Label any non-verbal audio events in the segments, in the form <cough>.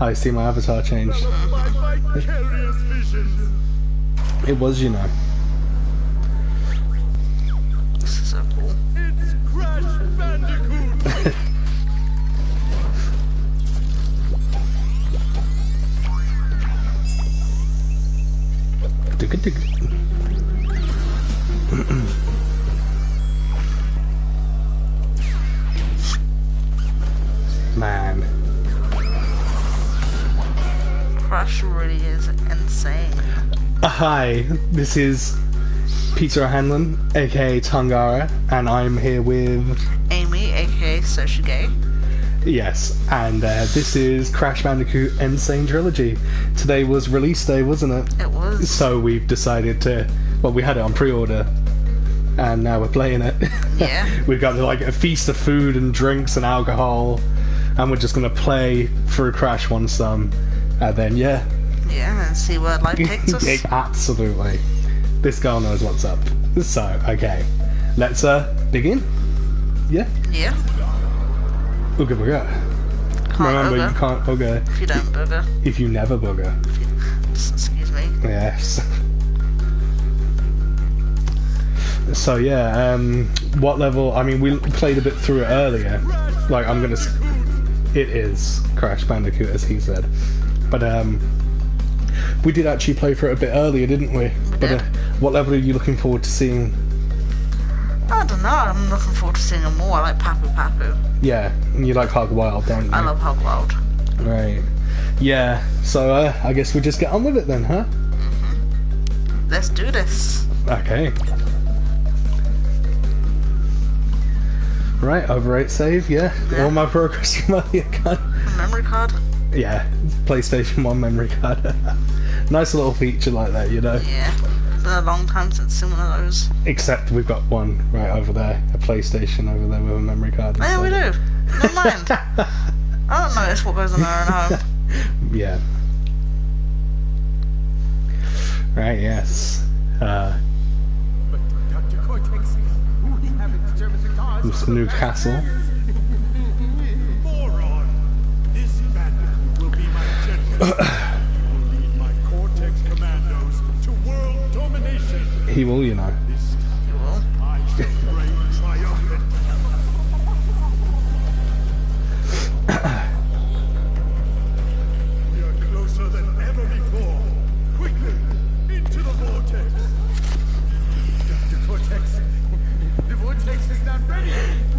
I see my avatar changed. By vicarious visions. It was, you know. This is so cool. It's Crash Bandicoot. Digga digga. Man. Crash really is insane. Uh, hi, this is Peter Hanlon, aka Tongara, and I'm here with. Amy, aka SoshiGAY. Yes, and uh, this is Crash Bandicoot N. Sane Trilogy. Today was release day, wasn't it? It was. So we've decided to. Well, we had it on pre order, and now we're playing it. <laughs> Yeah. we've got like a feast of food and drinks and alcohol, and we're just gonna play through Crash one some, and then yeah. Yeah, and see where life <laughs> takes us. Absolutely. This girl knows what's up. So, okay. Let's uh begin. Yeah? Yeah. Ooga booga. Can't Remember, booger you can't booger if you don't booger. if you never booger. Excuse me. Yes. So yeah, um, what level? I mean, we played a bit through it earlier. Like I'm gonna, it is Crash Bandicoot as he said, but um, we did actually play for it a bit earlier, didn't we? But uh, what level are you looking forward to seeing? I don't know. I'm looking forward to seeing them more. I like Papu Papu. Yeah, you like Hog Wild, don't you? I love Hog Wild. Right. Yeah. So uh, I guess we just get on with it then, huh? Let's do this. Okay. Right, overrate save, yeah. Yeah. All my progress <laughs> from earlier card. Memory card. Yeah, PlayStation 1 memory card. <laughs> nice little feature like that, you know. Yeah. It's been a long time since seen one of those. Except we've got one right over there, a PlayStation over there with a memory card. Oh, yeah, we do. Never mind. <laughs> I don't notice what goes on there at home. yeah. Right, yes. Uh, But Dr. Cortex, my general. <coughs> he will you my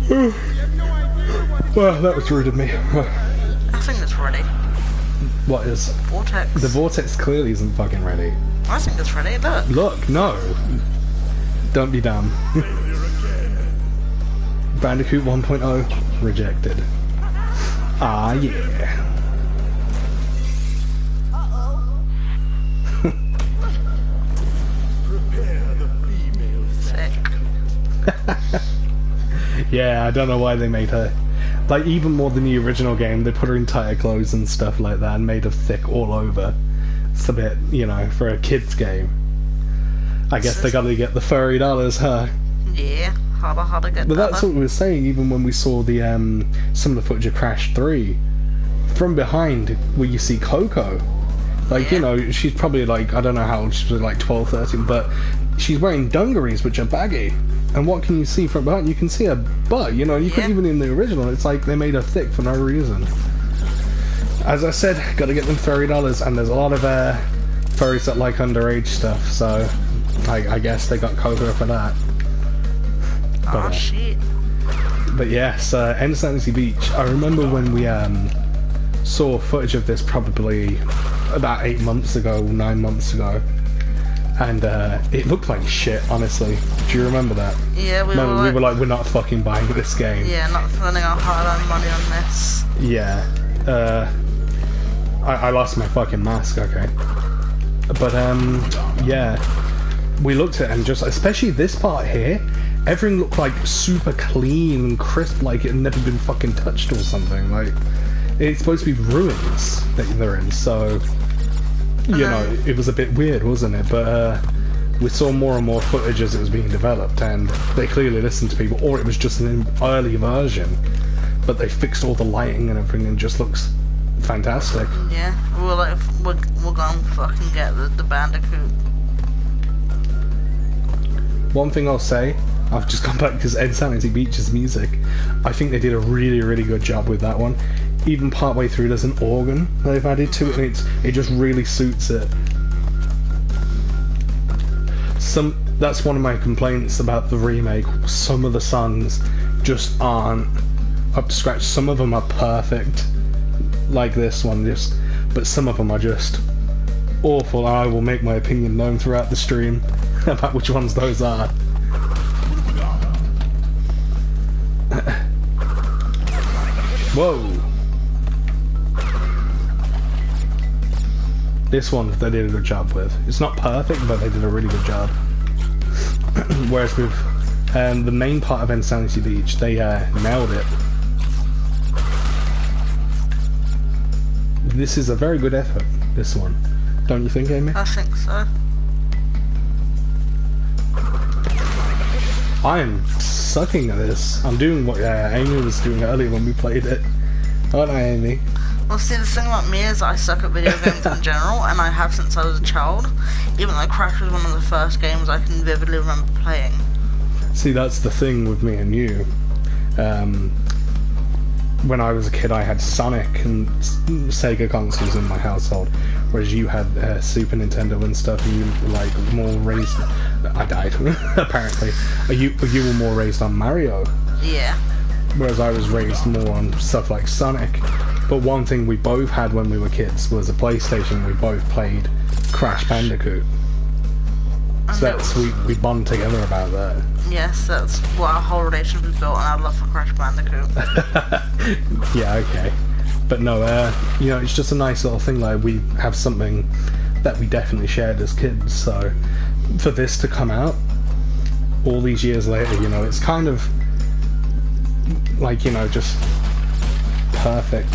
<sighs> Well, that was rude of me. I think it's ready. what is? Vortex. The vortex clearly isn't fucking ready. I think it's ready. Look. Look, no. Don't be dumb. <laughs> Bandicoot 1.0 rejected. Ah, yeah. Prepare the female Sick. <laughs> Yeah, I don't know why they made her. Like, even more than the original game, they put her in tighter clothes and stuff like that and made her thick all over. It's a bit, you know, for a kid's game. I guess they gotta get the furry dollars, huh? Yeah. Harder, harder get But that. that's what we were saying even when we saw the um, some of the footage of Crash 3. From behind, where you see Coco. Like, you know, she's probably like, I don't know how old, she was, like 12, 13, but she's wearing dungarees, which are baggy. And what can you see from behind? You can see her butt, you know, you Yeah. could even in the original, it's like they made her thick for no reason. As I said, gotta get them furry dollars, and there's a lot of uh, furries that like underage stuff, so I, I guess they got Coco for that. Oh uh, shit. But yes, uh, N. Sanity Beach. I remember when we um, saw footage of this probably about eight months ago, nine months ago, and uh, it looked like shit. Honestly, do you remember that? Yeah, we Remember, were. we Like, were like, we're not fucking buying this game. yeah, not spending our hard-earned money on this. Yeah. Uh, I, I lost my fucking mask. Okay. But um, yeah, we looked at it and just especially this part here, everything looked like super clean and crisp, like it had never been fucking touched or something. Like it's supposed to be ruins that they're in, so you know it was a bit weird, wasn't it? But uh, we saw more and more footage as it was being developed, and they clearly listened to people, or it was just an early version but they fixed all the lighting and everything, and just looks fantastic. Yeah, we're like, we're, we're gonna fucking get the, the Bandicoot. One thing I'll say, I've just gone back because N. Sanity Beach's music. I think they did a really, really good job with that one. Even partway through, there's an organ they've added to it, and it's it just really suits it. Some that's one of my complaints about the remake. Some of the songs just aren't up to scratch. Some of them are perfect, like this one, just but some of them are just awful. I will make my opinion known throughout the stream <laughs> about which ones those are. <laughs> Whoa! This one they did a good job with. It's not perfect, but they did a really good job. <clears throat> Whereas with um, the main part of N. Sanity Beach, they uh, nailed it. This is a very good effort, this one. Don't you think, Amy? I think so. I am sucking at this. I'm doing what uh, Amy was doing earlier when we played it. Aren't I, Amy? Well, see, the thing about me is I suck at video games in general, and I have since I was a child. Even though Crash was one of the first games I can vividly remember playing. See, that's the thing with me and you. Um, when I was a kid, I had Sonic and Sega consoles in my household, whereas you had uh, Super Nintendo and stuff. And you were like more raised. I died <laughs> apparently. You you were more raised on Mario, Yeah. Whereas I was raised more on stuff like Sonic. But one thing we both had when we were kids was a PlayStation. We both played Crash Bandicoot. So that's we we bond together about that. Yes, that's what our whole relationship is built on. Our love for Crash Bandicoot. <laughs> yeah, okay. But no, uh, you know, it's just a nice little thing. Like we have something that we definitely shared as kids. So for this to come out all these years later, you know, it's kind of like you know just perfect.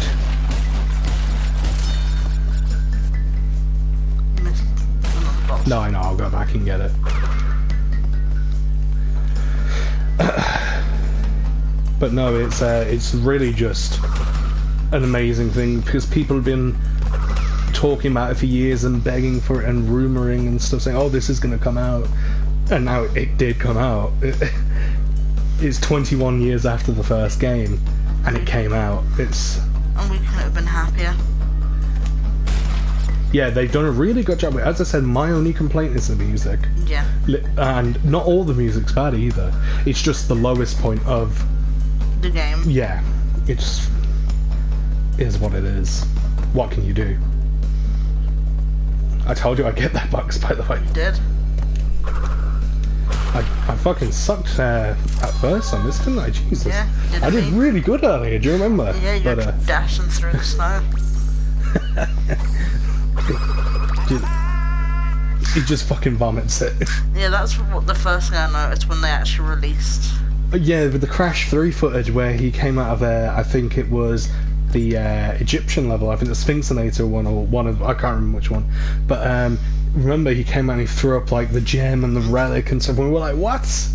No, I know. I'll go back and get it. <coughs> but no, it's uh, it's really just an amazing thing because people have been talking about it for years and begging for it and rumoring and stuff, saying, "Oh, this is going to come out," and now it did come out. <laughs> it's 21 years after the first game, and it came out. It's And we couldn't have been happier. yeah, they've done a really good job. As I said, my only complaint is the music. Yeah. And not all the music's bad either. It's just the lowest point of The game. yeah. It's is what it is. What can you do? I told you I'd get that box, by the way. Did. I, I fucking sucked uh, at first on this, didn't I? Jesus. Yeah, did I did me. really good earlier, do you remember? Yeah, you're But, uh, dashing through the snow. <laughs> he just fucking vomits it. Yeah, that's what the first thing I noticed when they actually released. Yeah, with the Crash 3 footage where he came out of there, I think it was the uh, Egyptian level, I think the Sphynxinator one or one of, I can't remember which one. But um, remember he came out and he threw up like the gem and the relic and stuff, and we were like, what?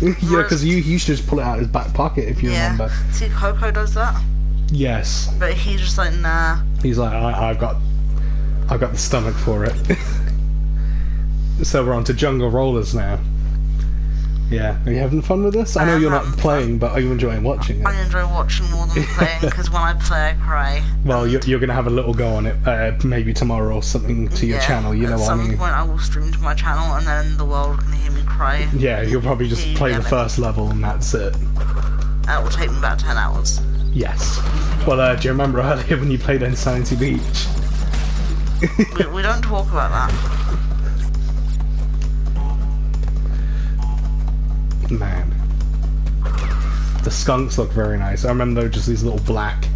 <laughs> yeah, because you, used to just pull it out of his back pocket if you yeah. remember. See, Coco does that, Yes. but he's just like, nah. He's like, I, I've got, I've got the stomach for it. <laughs> so we're on to Jungle Rollers now. Yeah, are you having fun with this? I I know am you're not playing, but are you enjoying watching it? I enjoy watching more than playing because when I play, I cry. Well, you're, you're going to have a little go on it, uh, maybe tomorrow or something to your Yeah, channel. You know what I mean? At some mean? point, I will stream to my channel, and then the world can hear me cry. Yeah, you'll probably just Yeah, play the but- first level and that's it. That will take me about ten hours. Yes. Well, uh, do you remember <laughs> earlier when you played N. Sanity Beach? we, we don't talk about that. Man. The skunks look very nice. I remember they were just these little black,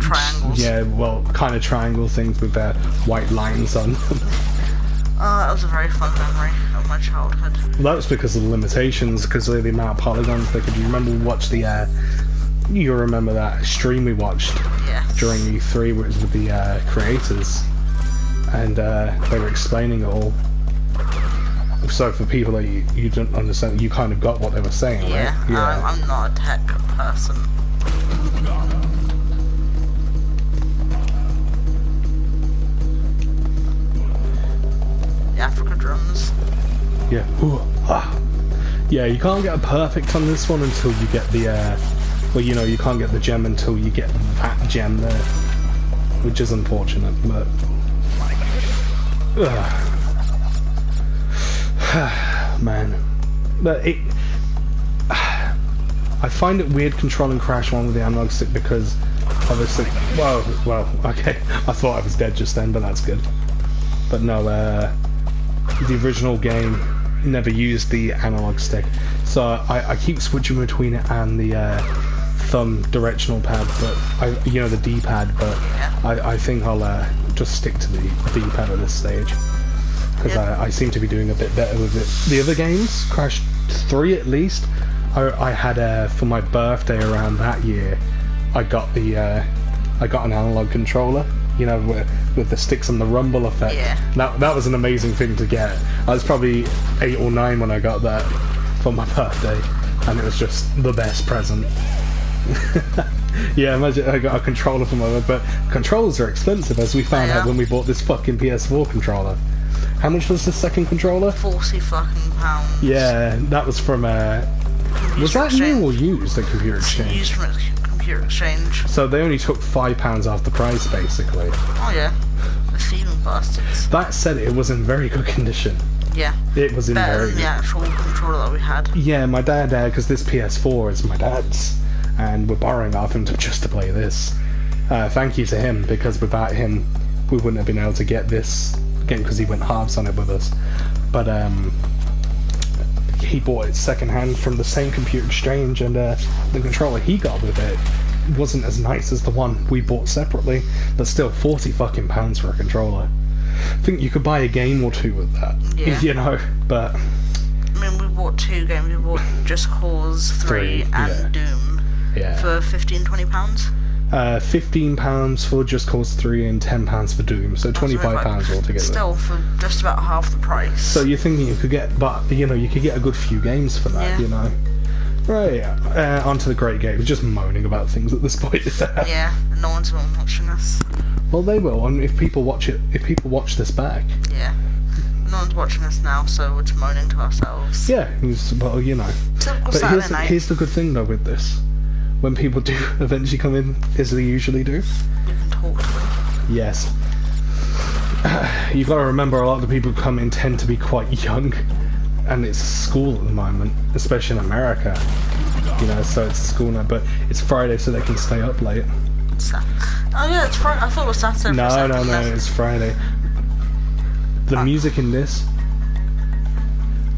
Triangles. yeah, well, kind of triangle things with their white lines on them. Oh, <laughs> that was a very fun memory of my childhood. Well, that was because of the limitations, because of the amount of polygons they could. You remember we watched the, uh, you remember that stream we watched Yes. during E3 where it was with the uh, creators, and uh, they were explaining it all. So for people that you, you didn't understand, you kind of got what they were saying, Yeah, right? I'm, I'm not a tech person. The Africa drums. Yeah. Ooh, ah. Yeah, you can't get a perfect on this one until you get the, uh, well, you know, you can't get the gem until you get that gem there. Which is unfortunate, but... Ugh. <sighs> Man. But it... <sighs> I find it weird controlling Crash 1 with the analog stick because, obviously... Well, well, <laughs> okay. I thought I was dead just then, but that's good. But no, uh the original game never used the analog stick, so I, I keep switching between it and the uh, thumb directional pad, but I, you know, the D-pad. But I, I think I'll uh, just stick to the D-pad at this stage because Yeah. I, I seem to be doing a bit better with it. The other games, Crash Three at least, I, I had uh, for my birthday around that year. I got the uh, I got an analog controller, you know, with, with the sticks and the rumble effect. Yeah. That that was an amazing thing to get. I was probably eight or nine when I got that for my <laughs> birthday, and it was just the best present. <laughs> yeah, imagine I got a controller for my but controllers are expensive, as we found out when we bought this fucking PS4 controller. How much was the second controller? Forty fucking pounds. Yeah, that was from uh, was that new or used at Computer Exchange? Used from a computer exchange. So they only took five pounds off the price, basically. Oh yeah. The thieving bastards. That said, it was in very good condition. Yeah. It was in Better very than the actual controller that we had. Yeah, my dad, because this PS4 is my dad's, and we're borrowing off him to, just to play this. Uh, thank you to him, because without him, we wouldn't have been able to get this again because he went halves on it with us. But um, he bought it secondhand from the same computer exchange, and uh, the controller he got with it wasn't as nice as the one we bought separately. But still, forty fucking pounds for a controller. I think you could buy a game or two with that, <laughs> Yeah. you know. But I mean, we bought two games. We bought Just Cause 3 Three, and yeah. Doom yeah, for 15 20 pounds. Uh, fifteen pounds for Just Cause Three and ten pounds for Doom, so twenty-five pounds altogether. Still for just about half the price. So you're thinking you could get, but you know, you could get a good few games for that, Yeah. you know. Right, uh, onto the great game. We're just moaning about things at this point. <laughs> yeah, no one's been watching us. well, they will, and if people watch it, if people watch this back, Yeah. No one's watching us now, so we're just moaning to ourselves. yeah, well, you know. But here's, here's the good thing though with this: when people do <laughs> eventually come in, as they usually do, You can talk to them. Yes. <sighs> You've got to remember a lot of the people who come in tend to be quite young, and it's school at the moment, especially in America. You know, so it's school now, but it's Friday, so they can stay up late. Oh yeah, it's Friday. I thought it was Saturday. No, no, no, it's Friday. The ah. music in this,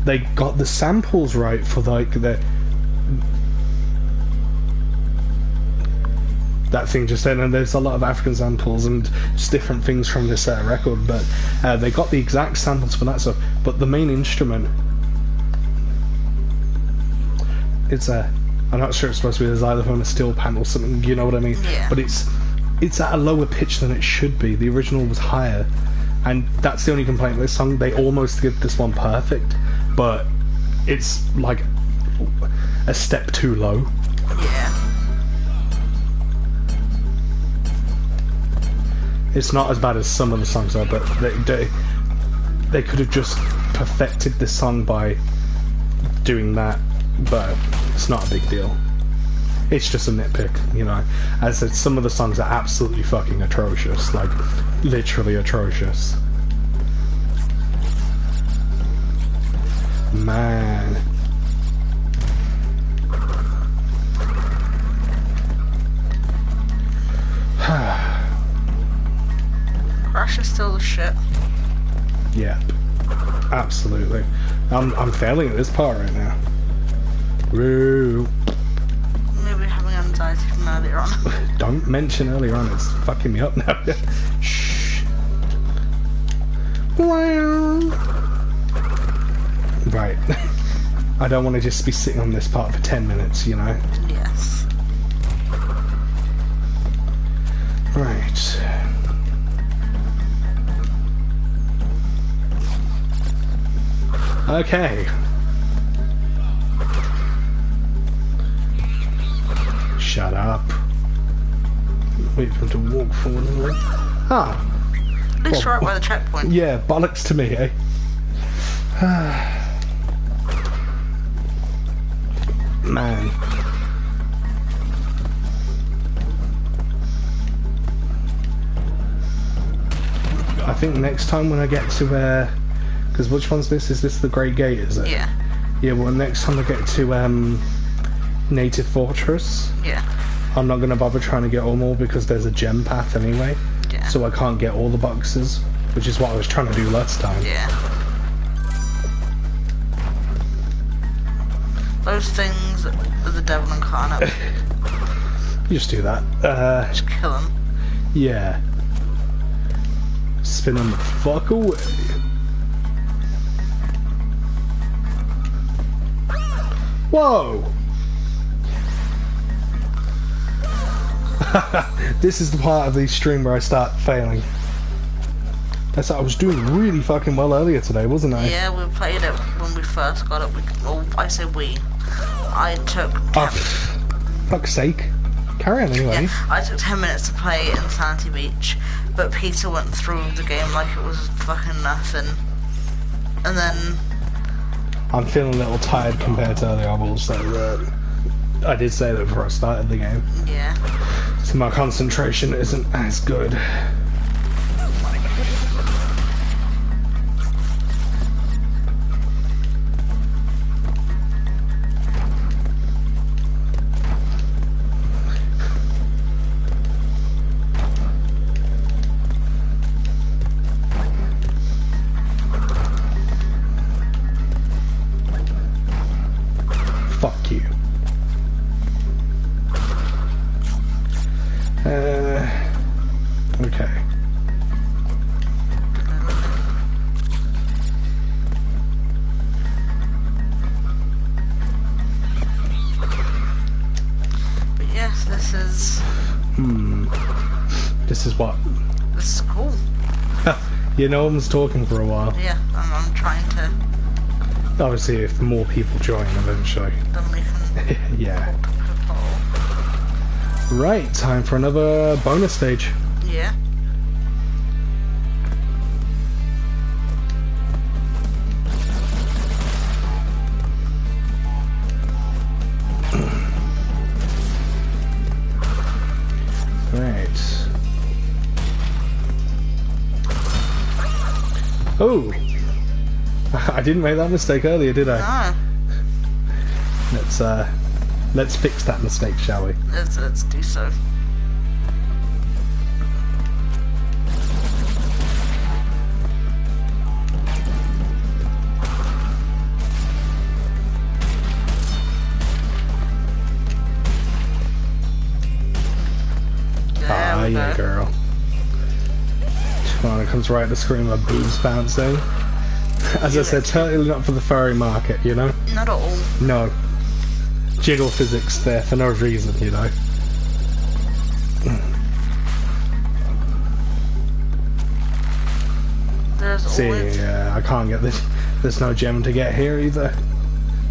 they got the samples right for like the. That thing just then, and there's a lot of African samples and just different things from this uh, record, but uh, they got the exact samples for that stuff. But the main instrument, it's a. I'm not sure it's supposed to be a xylophone, a steel pan, or something. You know what I mean? Yeah. But it's it's at a lower pitch than it should be. The original was higher, and that's the only complaint with this song. They almost did this one perfect, but it's like a step too low. Yeah. It's not as bad as some of the songs are, but they they, they could have just perfected this song by doing that, but it's not a big deal. It's just a nitpick, you know. As I said, some of the songs are absolutely fucking atrocious, like literally atrocious. Man. <sighs> <sighs> Crash is still the shit. Yeah, Absolutely. I'm I'm failing at this part right now. Woo. Maybe having anxiety from earlier on. <laughs> Don't mention earlier on, it's fucking me up now. <laughs> Shh. Right. <laughs> I don't want to just be sitting on this part for 10 minutes, you know? yes. Okay. Shut up. Wait for him to walk forward a little. Ah, At least Well, right by the checkpoint. yeah, bollocks to me, eh? <sighs> Man. I think next time when I get to uh, because which one's this? Is this the Great Gate? Is it? Yeah. Yeah. Well, next time I get to um, Native Fortress, Yeah. I'm not gonna bother trying to get all more because there's a gem path anyway, Yeah. so I can't get all the boxes, which is what I was trying to do last time. Yeah. Those things are the devil incarnate. <laughs> You just do that. Uh, Just kill them. yeah. Spin them the fuck away. Whoa! <laughs> this is the part of the stream where I start failing. That's I was doing really fucking well earlier today, wasn't I? Yeah, we played it when we first got it. We, well, I said we. I took. Oh, fuck's sake. Carry on anyway. Yeah, I took 10 minutes to play N. Sanity Beach, but Peter went through the game like it was fucking nothing. And then, I'm feeling a little tired compared to earlier, I will say that. I did say that before I started the game. yeah. So my concentration isn't as good. You know, one's talking for a while. Yeah, and I'm trying to. Obviously, if more people join eventually. Then we can. <laughs> yeah. Right, time for another bonus stage. Yeah. Didn't make that mistake earlier, did I? No, Let's uh, let's fix that mistake, shall we? let's, let's do so. Ah, yeah, girl. When it comes right at the screen, my boobs bouncing. As I said, totally not for the furry market, you know? Not at all. No. Jiggle physics there for no reason, you know? There's See, always. uh, I can't get this. There's no gem to get here either.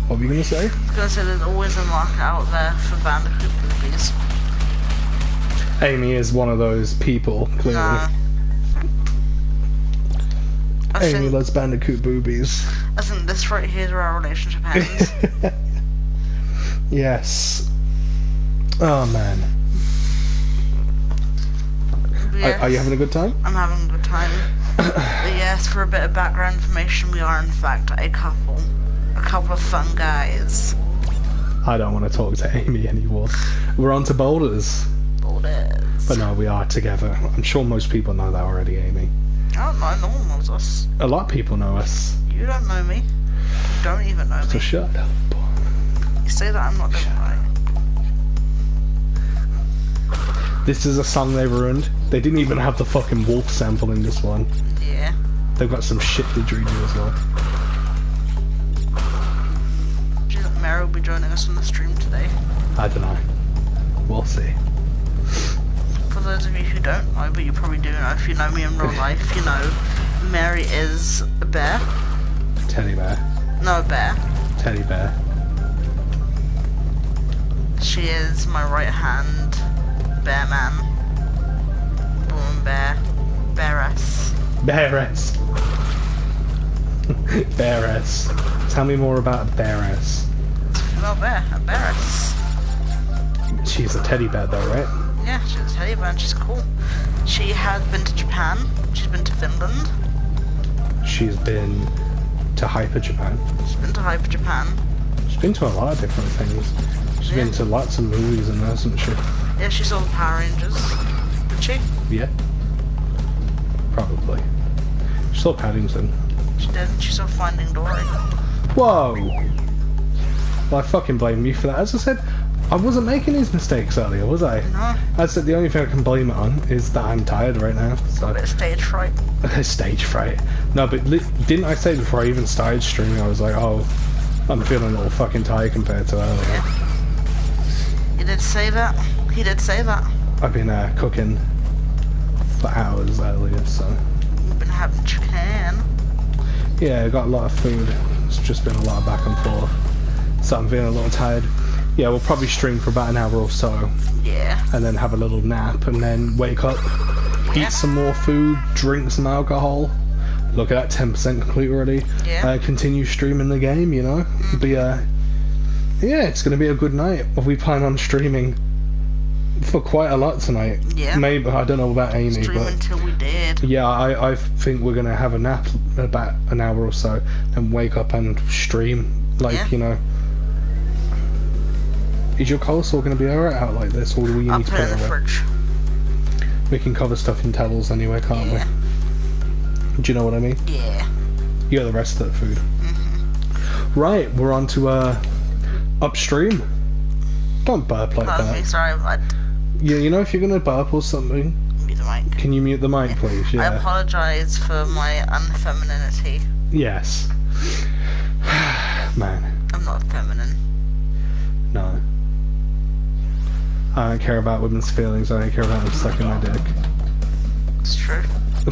What were you gonna say? I was gonna say there's always a market out there for Bandicoot movies. Amy is one of those people, clearly. Nah. Amy think, loves Bandicoot boobies. I think this right here is where our relationship ends. <laughs> yes. Oh man. Are, yes, are you having a good time? I'm having a good time. <laughs> but yes, for a bit of background information, we are in fact a couple. A couple of fun guys. I don't want to talk to Amy anymore. We're on to boulders. Boulders. But no, we are together. I'm sure most people know that already, Amy. I don't know, no one knows us. A lot of people know us. You don't know me. You don't even know So me. shut up. You say that I'm not doing right. This is a song they ruined. They didn't even have the fucking wolf sample in this one. Yeah. They've got some shit didgeridoo as well. Do you think Mary will be joining us on the stream today? I don't know. We'll see those of you who don't know, but you probably do know if you know me in real life, you know, Mary is a bear. Teddy bear. No, bear. Teddy bear. She is my right hand bear man. Woman bear. Bearess. Bearess. <laughs> bearess. Tell me more about bearess. Well, bear, a bearess. She's a teddy bear though, right? Yeah, she's a and she's cool. She has been to Japan. She's been to Finland. She's been to Hyper Japan. She's been to Hyper Japan. She's been to a lot of different things. She's been to lots of movies and that, hasn't she? Yeah, she saw the Power Rangers. Did she? Yeah. Probably. She saw Paddington. She did. She saw Finding Dory. Whoa! Well, I fucking blame you for that. As I said, I wasn't making these mistakes earlier, was I? No, I said the only thing I can blame it on is that I'm tired right now. So bit of stage fright. stage fright. No, but li- didn't I say before I even started streaming, I was like, oh, I'm feeling a little fucking tired compared to earlier. Yeah. You did say that. He did say that. I've been uh, cooking for hours earlier, so You've been having chicken. yeah, I got a lot of food. It's just been a lot of back and forth, so I'm feeling a little tired. Yeah, we'll probably stream for about an hour or so, Yeah. and then have a little nap, and then wake up, Yeah. eat some more food, drink some alcohol. Look at that, 10% complete already. Yeah. Uh, continue streaming the game, you know. Be a yeah, it's gonna be a good night. We plan on streaming for quite a lot tonight. Yeah. Maybe I don't know about Amy, Stream but until we did. yeah, I, I think we're gonna have a nap about an hour or so, and wake up and stream. Like Yeah. you know, is your coleslaw gonna be alright out like this, or do we I'll need to put it in the away? fridge. We can cover stuff in towels anyway, can't Yeah. we? Do you know what I mean? Yeah. You got the rest of that food. Mm-hmm. Right, we're on to uh, upstream. Don't burp like me, that. sorry, I Yeah, you know if you're gonna burp or something, mute the mic. can you mute the mic, please? Yeah. I apologise for my unfemininity. Yes. <sighs> Man, I'm not feminine. no. I don't care about women's feelings. I don't care about them sucking my dick. It's true. Do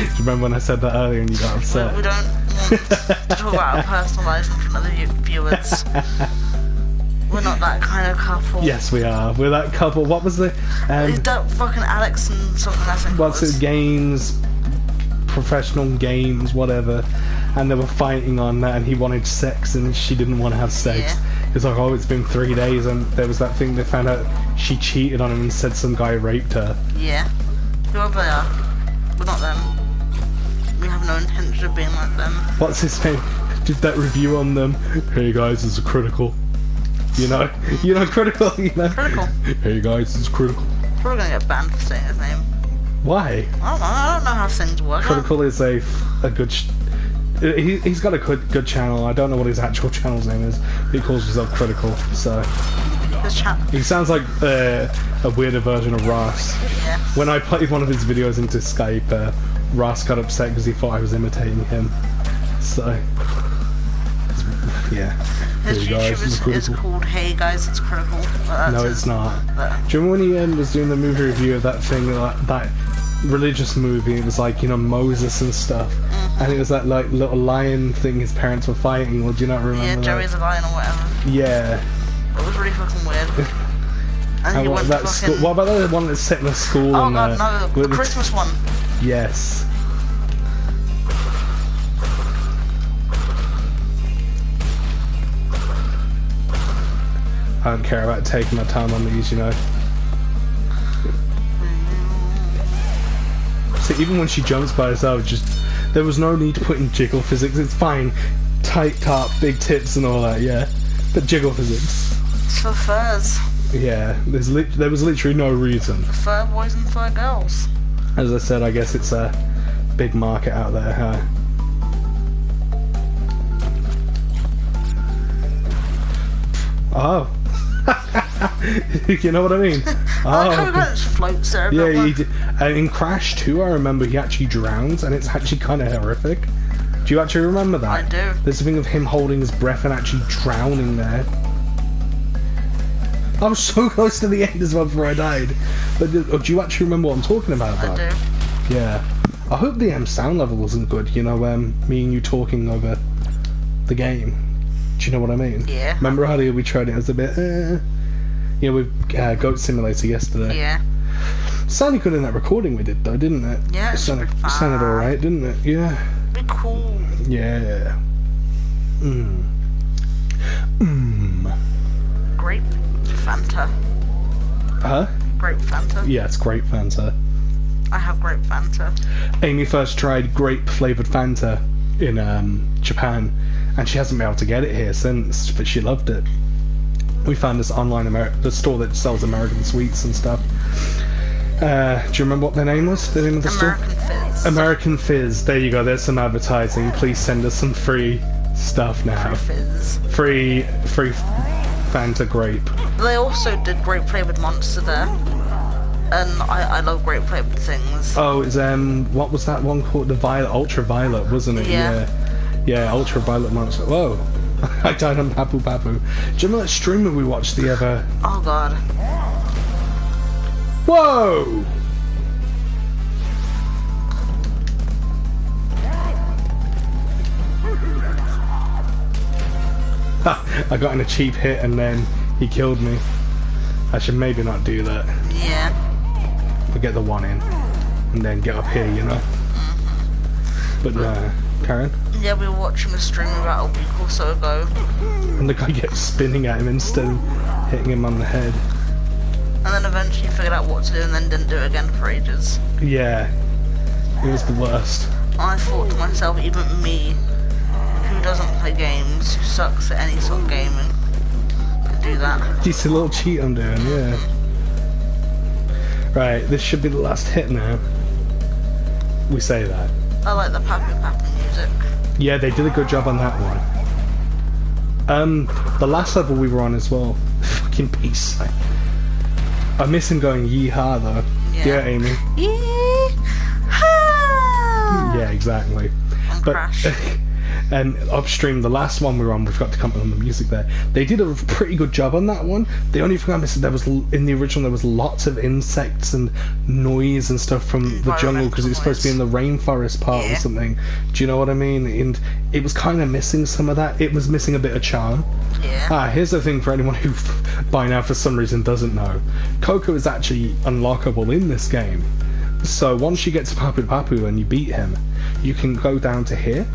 <laughs> you remember when I said that earlier and you got upset? we don't want to talk about our personal lives in front of the viewers. <laughs> We're not that kind of couple. yes, we are. We're that couple. What was the? Um, Is that fucking Alex and something think what's it? Games, professional games, whatever. And they were fighting on that, and he wanted sex, and she didn't want to have sex. Yeah. It's like, oh, it's been three days, and there was that thing they found out she cheated on him and said some guy raped her. Yeah. Whoever they are. We're not them. We have no intention of being like them. What's his name? Did that review on them? Hey guys, it's Critikal. You know, <laughs> you know, Critikal. <laughs> You know, Critikal. Hey guys, it's Critikal. Probably gonna get banned for saying his name. Why? I don't know. I don't know how things work. Critikal is a a good. Sh- he, he's got a good good channel. I don't know what his actual channel's name is. He calls himself Critikal. So he sounds like uh, a weirder version of Ross. Yeah. When I played one of his videos into Skype, uh, Ross got upset because he thought I was imitating him. So yeah. His Hey guys, YouTube it's is, is <laughs> called Hey Guys, It's Critikal. No, his- it's not. but- Do you remember when he um, was doing the movie review of that thing, that, that religious movie? It was like, you know, Moses and stuff. Mm-hmm. And it was that like little lion thing his parents were fighting. Well, do you not remember Yeah, that? Joey's a lion or whatever. Yeah. It was really fucking weird. <laughs> And And what, that fucking. school, what about the one that's set in a school? oh and, god, uh, no, the- Christmas one. Yes. I don't care about taking my time on these, you know. So even when she jumps by herself, just there was no need to put in jiggle physics. It's fine, tight top, big tits, and all that. Yeah, but jiggle physics. It's for furs. Yeah, there's there was literally no reason. Fur boys and fur girls. As I said, I guess it's a big market out there, huh? Oh. <laughs> you know what I mean? I like how we Oh. got floats there. Yeah, he did. And in Crash 2, I remember he actually drowns, and it's actually kind of horrific. Do you actually remember that? I do. There's a thing of him holding his breath and actually drowning there. I was so <laughs> close to the end as well before I died. But do do you actually remember what I'm talking about? I though? do. Yeah. I hope the um, sound level wasn't good, you know, um, me and you talking over the game. Do you know what I mean? Yeah. Remember earlier we tried it as a bit, uh, you know, with uh, Goat Simulator yesterday. Yeah. Sounded good in that recording we did, though, didn't it? Yeah, it sounded, sounded alright, didn't it? Yeah. Be cool. Yeah. Mmm. Mmm. Grape Fanta. Huh? Grape Fanta. Yeah, it's great Fanta. I have grape Fanta. Amy first tried grape flavored Fanta in um, Japan, and she hasn't been able to get it here since, but she loved it. We found this online Amer- the store that sells American sweets and stuff. Uh, do you remember what their name was? The name of the American store? Fizz. American Fizz. There you go. There's some advertising. Please send us some free stuff now. Fizz. Free, free Fanta grape. They also did grape flavored Monster there. And I, I love grape flavored things. Oh, it's um, what was that one called? The Violet, Ultraviolet, wasn't it? Yeah. Yeah, yeah Ultraviolet monster. Whoa, <laughs> I died on Papu Papu. Do you remember that streamer we watched the other? Oh god. Whoa! Ha, I got in a cheap hit and then he killed me. I should maybe not do that. Yeah. But get the one in and then get up here, you know. But no, Karen. Yeah, we were watching a stream about a week or so ago. And the guy kept spinning at him instead of hitting him on the head. And then eventually figured out what to do and then didn't do it again for ages. Yeah. It was the worst. I thought to myself, even me, who doesn't play games, who sucks at any sort of gaming, could do that. Just a little cheat I'm doing, yeah. Right, this should be the last hit now. We say that. I like the Papu Papu music. Yeah, they did a good job on that one. Um, the last level we were on as well. <laughs> Fucking peace sign. I miss him going yeehaw though. Yeah. Amy. Yee-haw! Yeah, exactly. But Crash. <laughs> and upstream, the last one we were on, we forgot to come on the music there. They did a pretty good job on that one. The only thing I missed there was in the original there was lots of insects and noise and stuff from the jungle because it's supposed to be in the rainforest part or something. Do you know what I mean? And it was kind of missing some of that. It was missing a bit of charm. Yeah. Ah, here's the thing for anyone who, <laughs> by now, for some reason, doesn't know. Coco is actually unlockable in this game. So once you get to Papu Papu and you beat him, you can go down to here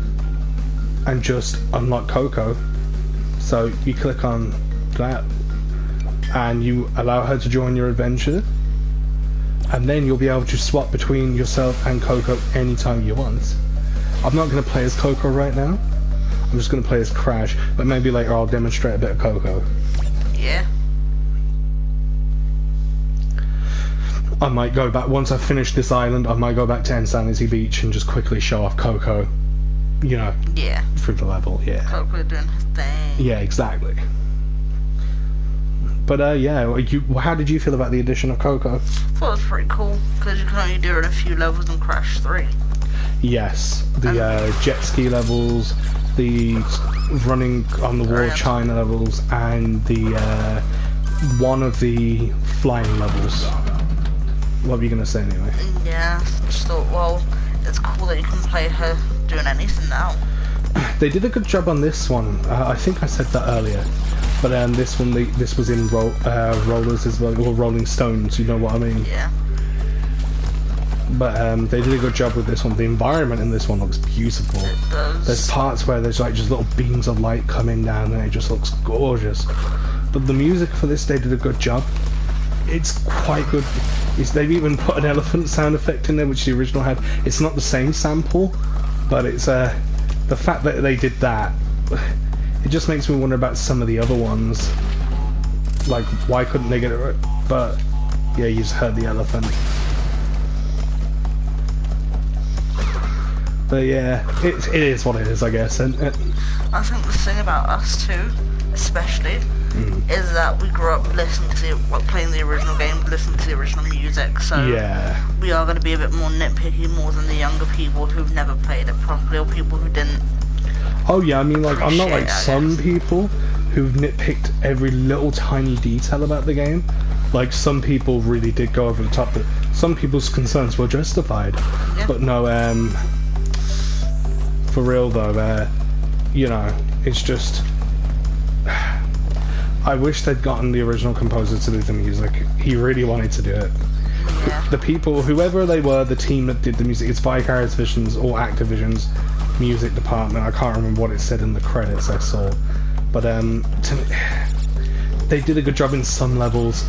and just unlock Coco. So you click on that and you allow her to join your adventure. And then you'll be able to swap between yourself and Coco anytime you want. I'm not going to play as Coco right now. I'm just going to play as Crash, but maybe later I'll demonstrate a bit of Coco. Yeah. I might go back once I finish this island. I might go back to N. Sanity Beach and just quickly show off Coco. You know, Yeah. through the level. Yeah, Coco doing his thing. yeah, exactly. But uh, yeah, you, how did you feel about the addition of Coco? Thought it was pretty cool because you can only do it a few levels in Crash 3. Yes, the uh, jet ski levels, the running on the wall. China levels, and the uh, one of the flying levels. What were you gonna say anyway? Yeah. Just thought, well, it's cool that you can play her doing anything now. They did a good job on this one. Uh, I think I said that earlier, but um, this one, they, this was in ro- uh, rollers as well, or Rolling Stones. You know what I mean? Yeah. But um, they did a good job with this one. The environment in this one looks beautiful. It does. There's parts where there's like just little beams of light coming down, and it just looks gorgeous. But the music for this, they did a good job. It's quite good. It's, they've even put an elephant sound effect in there, which the original had. It's not the same sample, but it's uh, the fact that they did that. It just makes me wonder about some of the other ones. Like, why couldn't they get it right? But yeah, you just heard the elephant. But yeah, it, it is what it is, I guess. And I think the thing about us too, especially, is that we grew up listening to the, well, playing the original game, listening to the original music. So yeah, we are going to be a bit more nitpicky more than the younger people who've never played it properly or people who didn't. Oh yeah, I mean like I'm not like it, some people who've nitpicked every little tiny detail about the game. Like some people really did go over the top, but some people's concerns were justified. Yeah. But no, um, for real though, uh, you know, it's just I wish they'd gotten the original composer to do the music. He really wanted to do it. Yeah. The people, whoever they were, the team that did the music, it's Vicarious Visions or Activision's music department. I can't remember what it said in the credits I saw, but um, to, <sighs> they did a good job in some levels.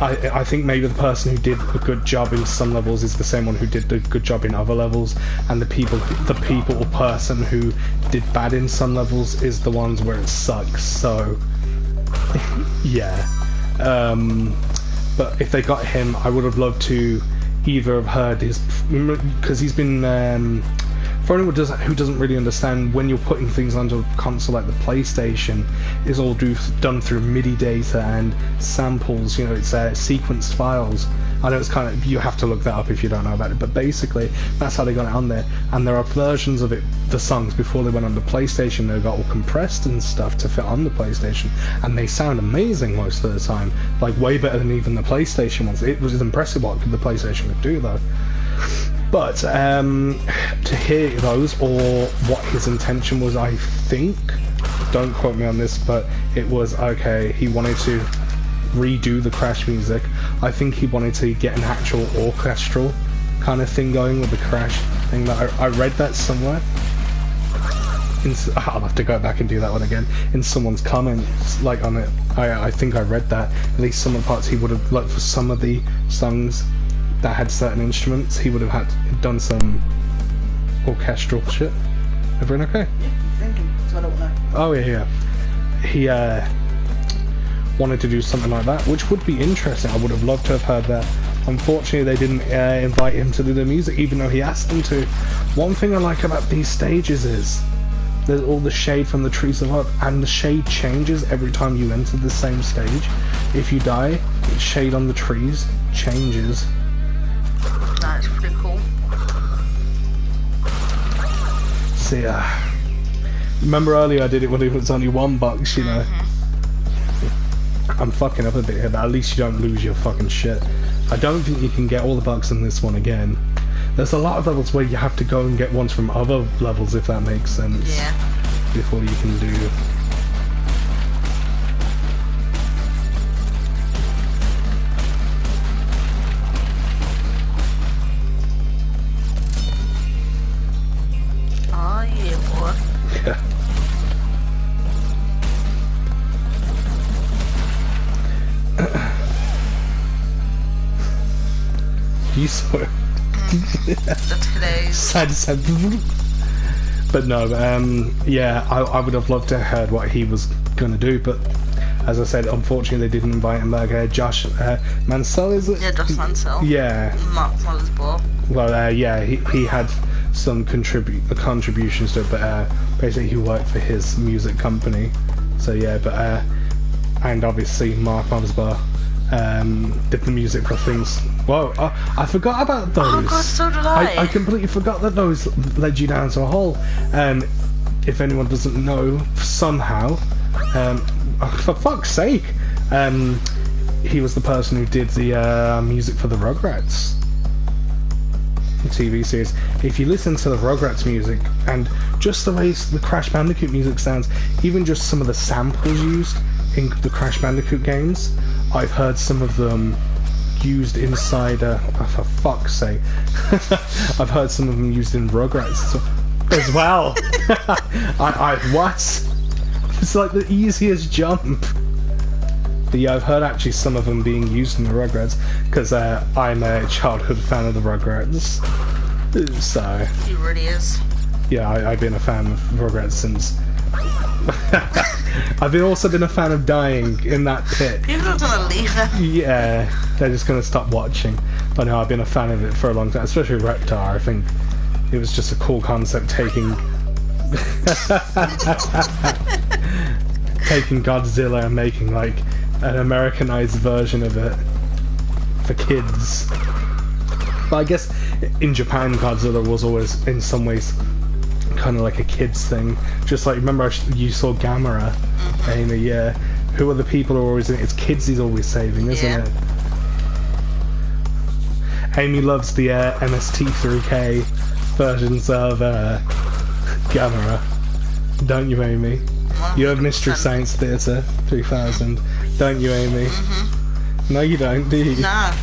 I, I think maybe the person who did a good job in some levels is the same one who did the good job in other levels, and the people, the people or person who did bad in some levels is the ones where it sucks. So, <laughs> yeah. Um, but if they got him, I would have loved to either have heard his because he's been. Um, for anyone who doesn't, really understand, when you're putting things onto a console like the PlayStation, it's all do, done through MIDI data and samples. You know, it's uh, sequenced files. I know it's kind of you have to look that up if you don't know about it, but basically that's how they got it on there. And there are versions of it, the songs before they went on the PlayStation, they got all compressed and stuff to fit on the PlayStation, and they sound amazing most of the time, like way better than even the PlayStation ones. It was impressive what the PlayStation could do though. But um, to hear those or what his intention was, I think, don't quote me on this, but it was okay. He wanted to redo the Crash music. I think he wanted to get an actual orchestral kind of thing going with the Crash thing. That I, I read that somewhere. In, <laughs> I'll have to go back and do that one again in someone's comments, like on it. I I think I read that at least some of the parts he would have like for some of the songs that had certain instruments, he would have had done some orchestral shit. Everyone okay? Thinking, so I don't know. Oh yeah, yeah. He uh, wanted to do something like that, which would be interesting. I would have loved to have heard that. Unfortunately, they didn't uh, invite him to do the music, even though he asked them to. One thing I like about these stages is there's all the shade from the trees of up, and the shade changes every time you enter the same stage. If you die, the shade on the trees changes. See, uh, remember earlier I did it when it was only one box, you know? I'm fucking up a bit here, but at least you don't lose your fucking shit. I don't think you can get all the bucks in this one again. There's a lot of levels where you have to go and get ones from other levels, if that makes sense, Yeah. before you can do. You saw it. The today's sad, sad. But no, um, yeah, I, I would have loved to have heard what he was gonna do, but as I said, unfortunately they didn't invite him back. Uh, Josh uh, Mancell is it? yeah, Josh Mancell. Yeah, Mark Mothersbaugh. well, uh, yeah, he, he had some contribute uh, contributions to it, but uh, basically he worked for his music company. So yeah, but uh, and obviously Mark Mothersbaugh um, did the music for things. Whoa, uh, I forgot about those. Oh god, so did I. I, I completely forgot that those led you down to a hole. Um, if anyone doesn't know, somehow, um, oh, <laughs> for fuck's sake, um, he was the person who did the uh, music for the Rugrats TV series. If you listen to the Rugrats music and just the way the Crash Bandicoot music sounds, even just some of the samples used in the Crash Bandicoot games, I've heard some of them used inside. Uh, oh, for fuck's sake, <laughs> I've heard some of them used in Rugrats as well. <laughs> I, I what? It's like the easiest jump. But yeah, I've heard actually some of them being used in the Rugrats because uh, I'm a childhood fan of the Rugrats. So He really is. yeah, I, I've been a fan of Rugrats since. <laughs> I've also been a fan of dying in that pit. People are gonna leave them. Yeah, they're just gonna stop watching. But no, I've been a fan of it for a long time, especially Reptar. I think it was just a cool concept taking <laughs> taking Godzilla and making like an Americanized version of it for kids. But I guess in Japan, Godzilla was always in some ways kind of like a kids thing. Just like remember you saw Gamera, Amy. Yeah, who are the people who are always in it? It's kids he's always saving, isn't Yeah. it? Amy loves the uh, MST3K versions of uh, Gamera, don't you, Amy? You have Mystery 100%. Science Theater 3000. Don't you, Amy? No, you don't, do you? No. <laughs>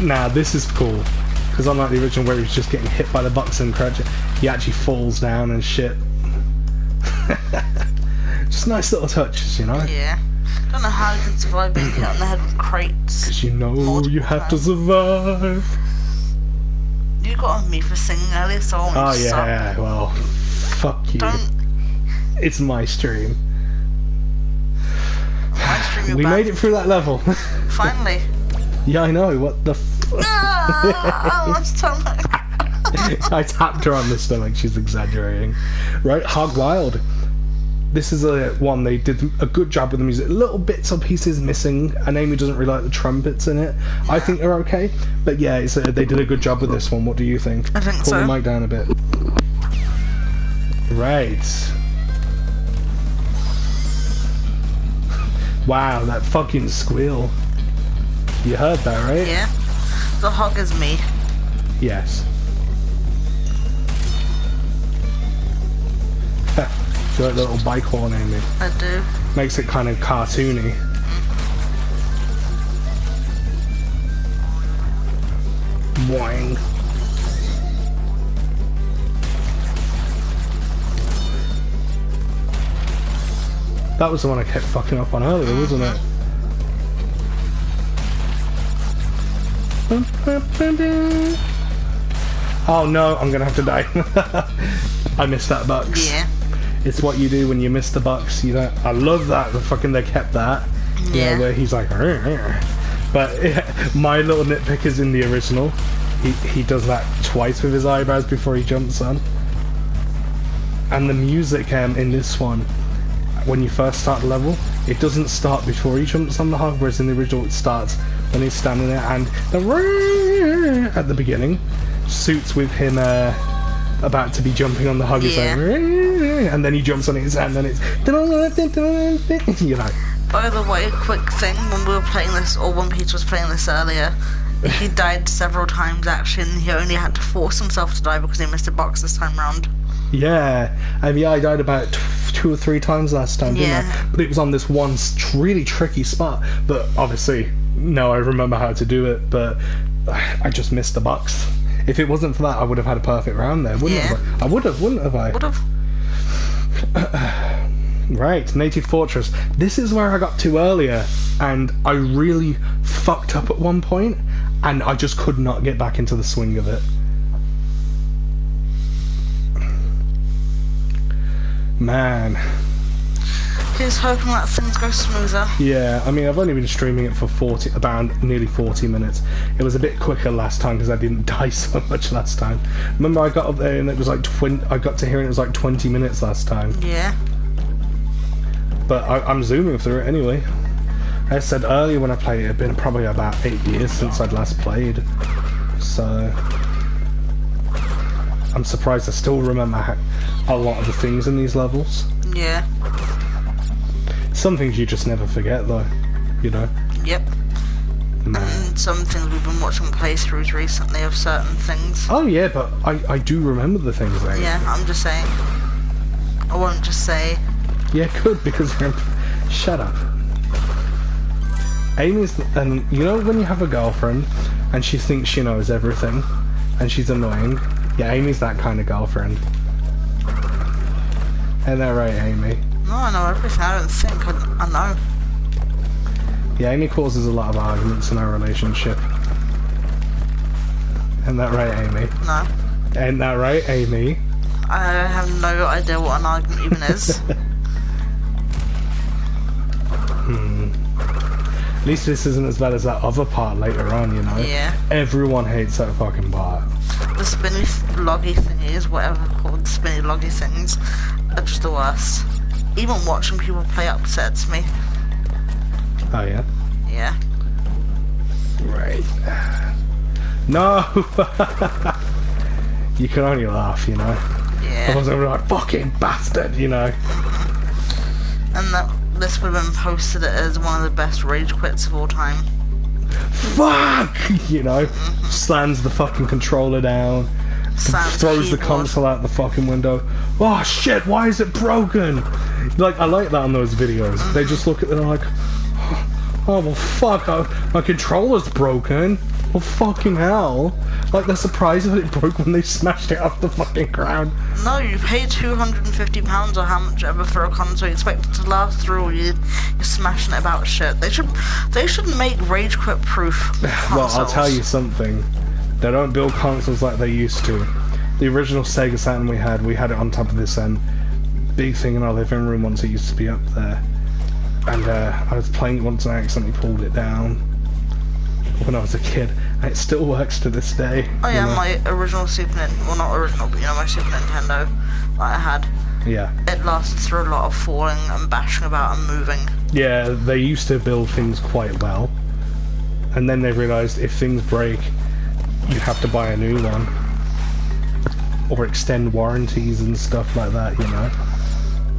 Nah, this is cool. Because unlike the original where he was just getting hit by the box and crouch, he actually falls down and shit. <laughs> just nice little touches, you know? Yeah. Don't know how you can survive being hit on the head with crates. Because you know Multiple you have to survive. You got on me for singing earlier, so I want Oh stop. yeah, well, fuck you. Don't. It's my stream. My stream We back. made it through that level. <laughs> Finally. yeah, I know. What the? F- I want to tell my- I tapped her on the stomach. She's exaggerating. Right, Hog Wild. This is a one they did a good job with the music. Little bits or pieces missing, and Amy doesn't really like the trumpets in it. I think they're okay, but yeah, it's a, they did a good job with this one. What do you think? I think Pull so. the mic down a bit. Right. Wow, that fucking squeal. You heard that, right? Yeah. The hog is me. Yes. <laughs> Do that little bike horn, Amy. I do. Makes it kind of cartoony. Boing. That was the one I kept fucking up on earlier, wasn't it? Oh no, I'm gonna have to die. <laughs> I missed that bucks. Yeah. It's what you do when you miss the bucks. You know, I love that. The fucking they kept that. Yeah. know, where he's like, "Arr, arr." but <laughs> my little nitpick is in the original. He he does that twice with his eyebrows before he jumps on. And the music um, in this one, when you first start the level, it doesn't start before he jumps on the hog, whereas in the original it starts when he's standing there and the at the beginning suits with him uh, about to be jumping on the hug. Yeah. like, and then he jumps on it and it's you're like, By the way, quick thing, when we were playing this, or when Peter was playing this earlier, he <laughs> died several times actually, and he only had to force himself to die because he missed a box this time round. yeah. I mean, I died about t- two or three times last time, didn't Yeah. I? But it was on this one really tricky spot. But obviously, no, I remember how to do it, but I just missed the box. If it wasn't for that, I would have had a perfect round there, wouldn't Yeah. I? I would have, wouldn't have I? Would have. <sighs> Right, Native Fortress. This is where I got to earlier, and I really fucked up at one point, and I just could not get back into the swing of it. Man, He's hoping that things go smoother. yeah. I mean, I've only been streaming it for forty, about nearly forty minutes. It was a bit quicker last time because I didn't <laughs> die so much last time. Remember, I got up there and it was like twenty. I got to here and it was like twenty minutes last time. Yeah. but I, I'm zooming through it anyway. I said earlier when I played it, it'd been probably about eight years since I'd last played. So I'm surprised I still remember a lot of the things in these levels. Yeah. Some things you just never forget, though. You know. Yep. And some things we've been watching playthroughs recently of certain things. Oh yeah, but I, I do remember the things. There. Yeah, I'm just saying. I won't just say. Yeah, good because. Shut up. Amy's, and you know when you have a girlfriend and she thinks she knows everything, and she's annoying. Yeah, Amy's that kind of girlfriend. Ain't that right, Amy? No, I know everything. I don't think I, I know. Yeah, Amy causes a lot of arguments in our relationship. Ain't that right, Amy? No. Ain't that right, Amy? I have no idea what an argument even is. <laughs> Hmm. At least this isn't as bad as that other part later on, you know? yeah. Everyone hates that fucking part. The spinny loggy thingies, whatever they're called, the spinny loggy things, are just the worst. Even watching people play upsets me. Oh, yeah? Yeah. Right. No! <laughs> you can only laugh, you know? I Yeah. wasn't like, fucking bastard, you know? And that this would have been posted as one of the best rage quits of all time. Fuck! <laughs> You know? Slams the fucking controller down, Sans throws the keyboard. console out the fucking window. Oh shit, why is it broken? Like I like that on those videos. They just look at it like, oh well, fuck, I, my controller's broken. Well, fucking hell. Like they're surprised that it broke when they smashed it off the fucking ground. No, you pay two hundred and fifty pounds or how much ever for a console. You expect it to last through. all You you're smashing it about shit. They should they should make rage quit proof. <sighs> Well, I'll tell you something. They don't build consoles like they used to. The original Sega Saturn we had, we had it on top of this um, big thing in our living room once it used to be up there. And uh, I was playing it once and I accidentally pulled it down when I was a kid. And it still works to this day. Oh yeah, know? my original Super Nintendo. Well, not original, but you know my Super Nintendo that I had. Yeah. It lasted through a lot of falling and bashing about and moving. Yeah, they used to build things quite well. And then they realised if things break, you have to buy a new one. Or extend warranties and stuff like that, you know?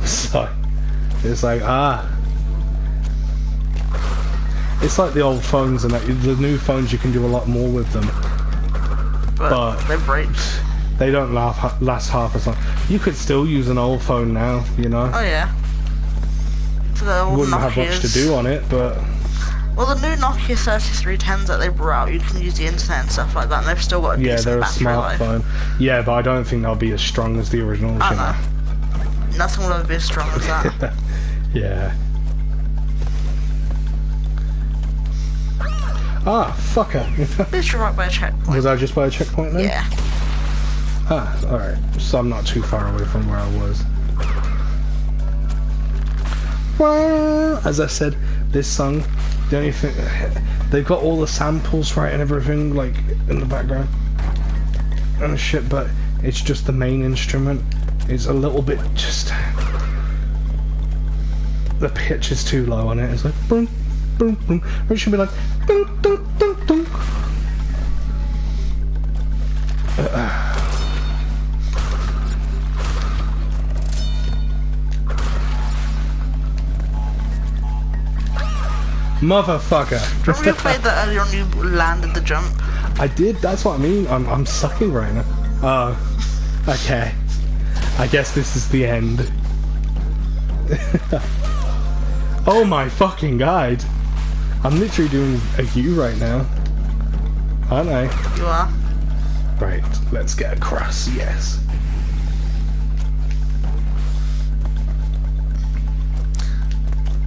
So, it's like, ah. It's like the old phones and that. The new phones, you can do a lot more with them. But, But- they break. They don't laugh, last half as long. You could still use an old phone now, you know? Oh yeah. So the old Wouldn't have much to do on it, but Well, the new Nokia 3310s that they brought out, you can use the internet and stuff like that, and they've still got a yeah, decent they're a battery life. smartphone. Yeah, but I don't think they'll be as strong as the originals, I you know? Nothing will ever be as strong as that. <laughs> Yeah. Ah, fucker. <laughs> You're right by a checkpoint. was I just by a checkpoint then? Yeah. Ah, alright. So I'm not too far away from where I was. Well, as I said, this song, the only thing, <laughs> they've got all the samples right and everything, like, in the background. And shit, but it's just the main instrument. It's a little bit just. The pitch is too low on it. It's like boom, boom, boom. Or it should be like dun, dun, dun, dun. Motherfucker. Remember you played that earlier on you landed the jump? I did. That's what I mean. I'm I'm sucking right now. Oh, okay. I guess this is the end. <laughs> oh my fucking god! I'm literally doing a U right now, aren't I? You are. Right. Let's get across. Yes.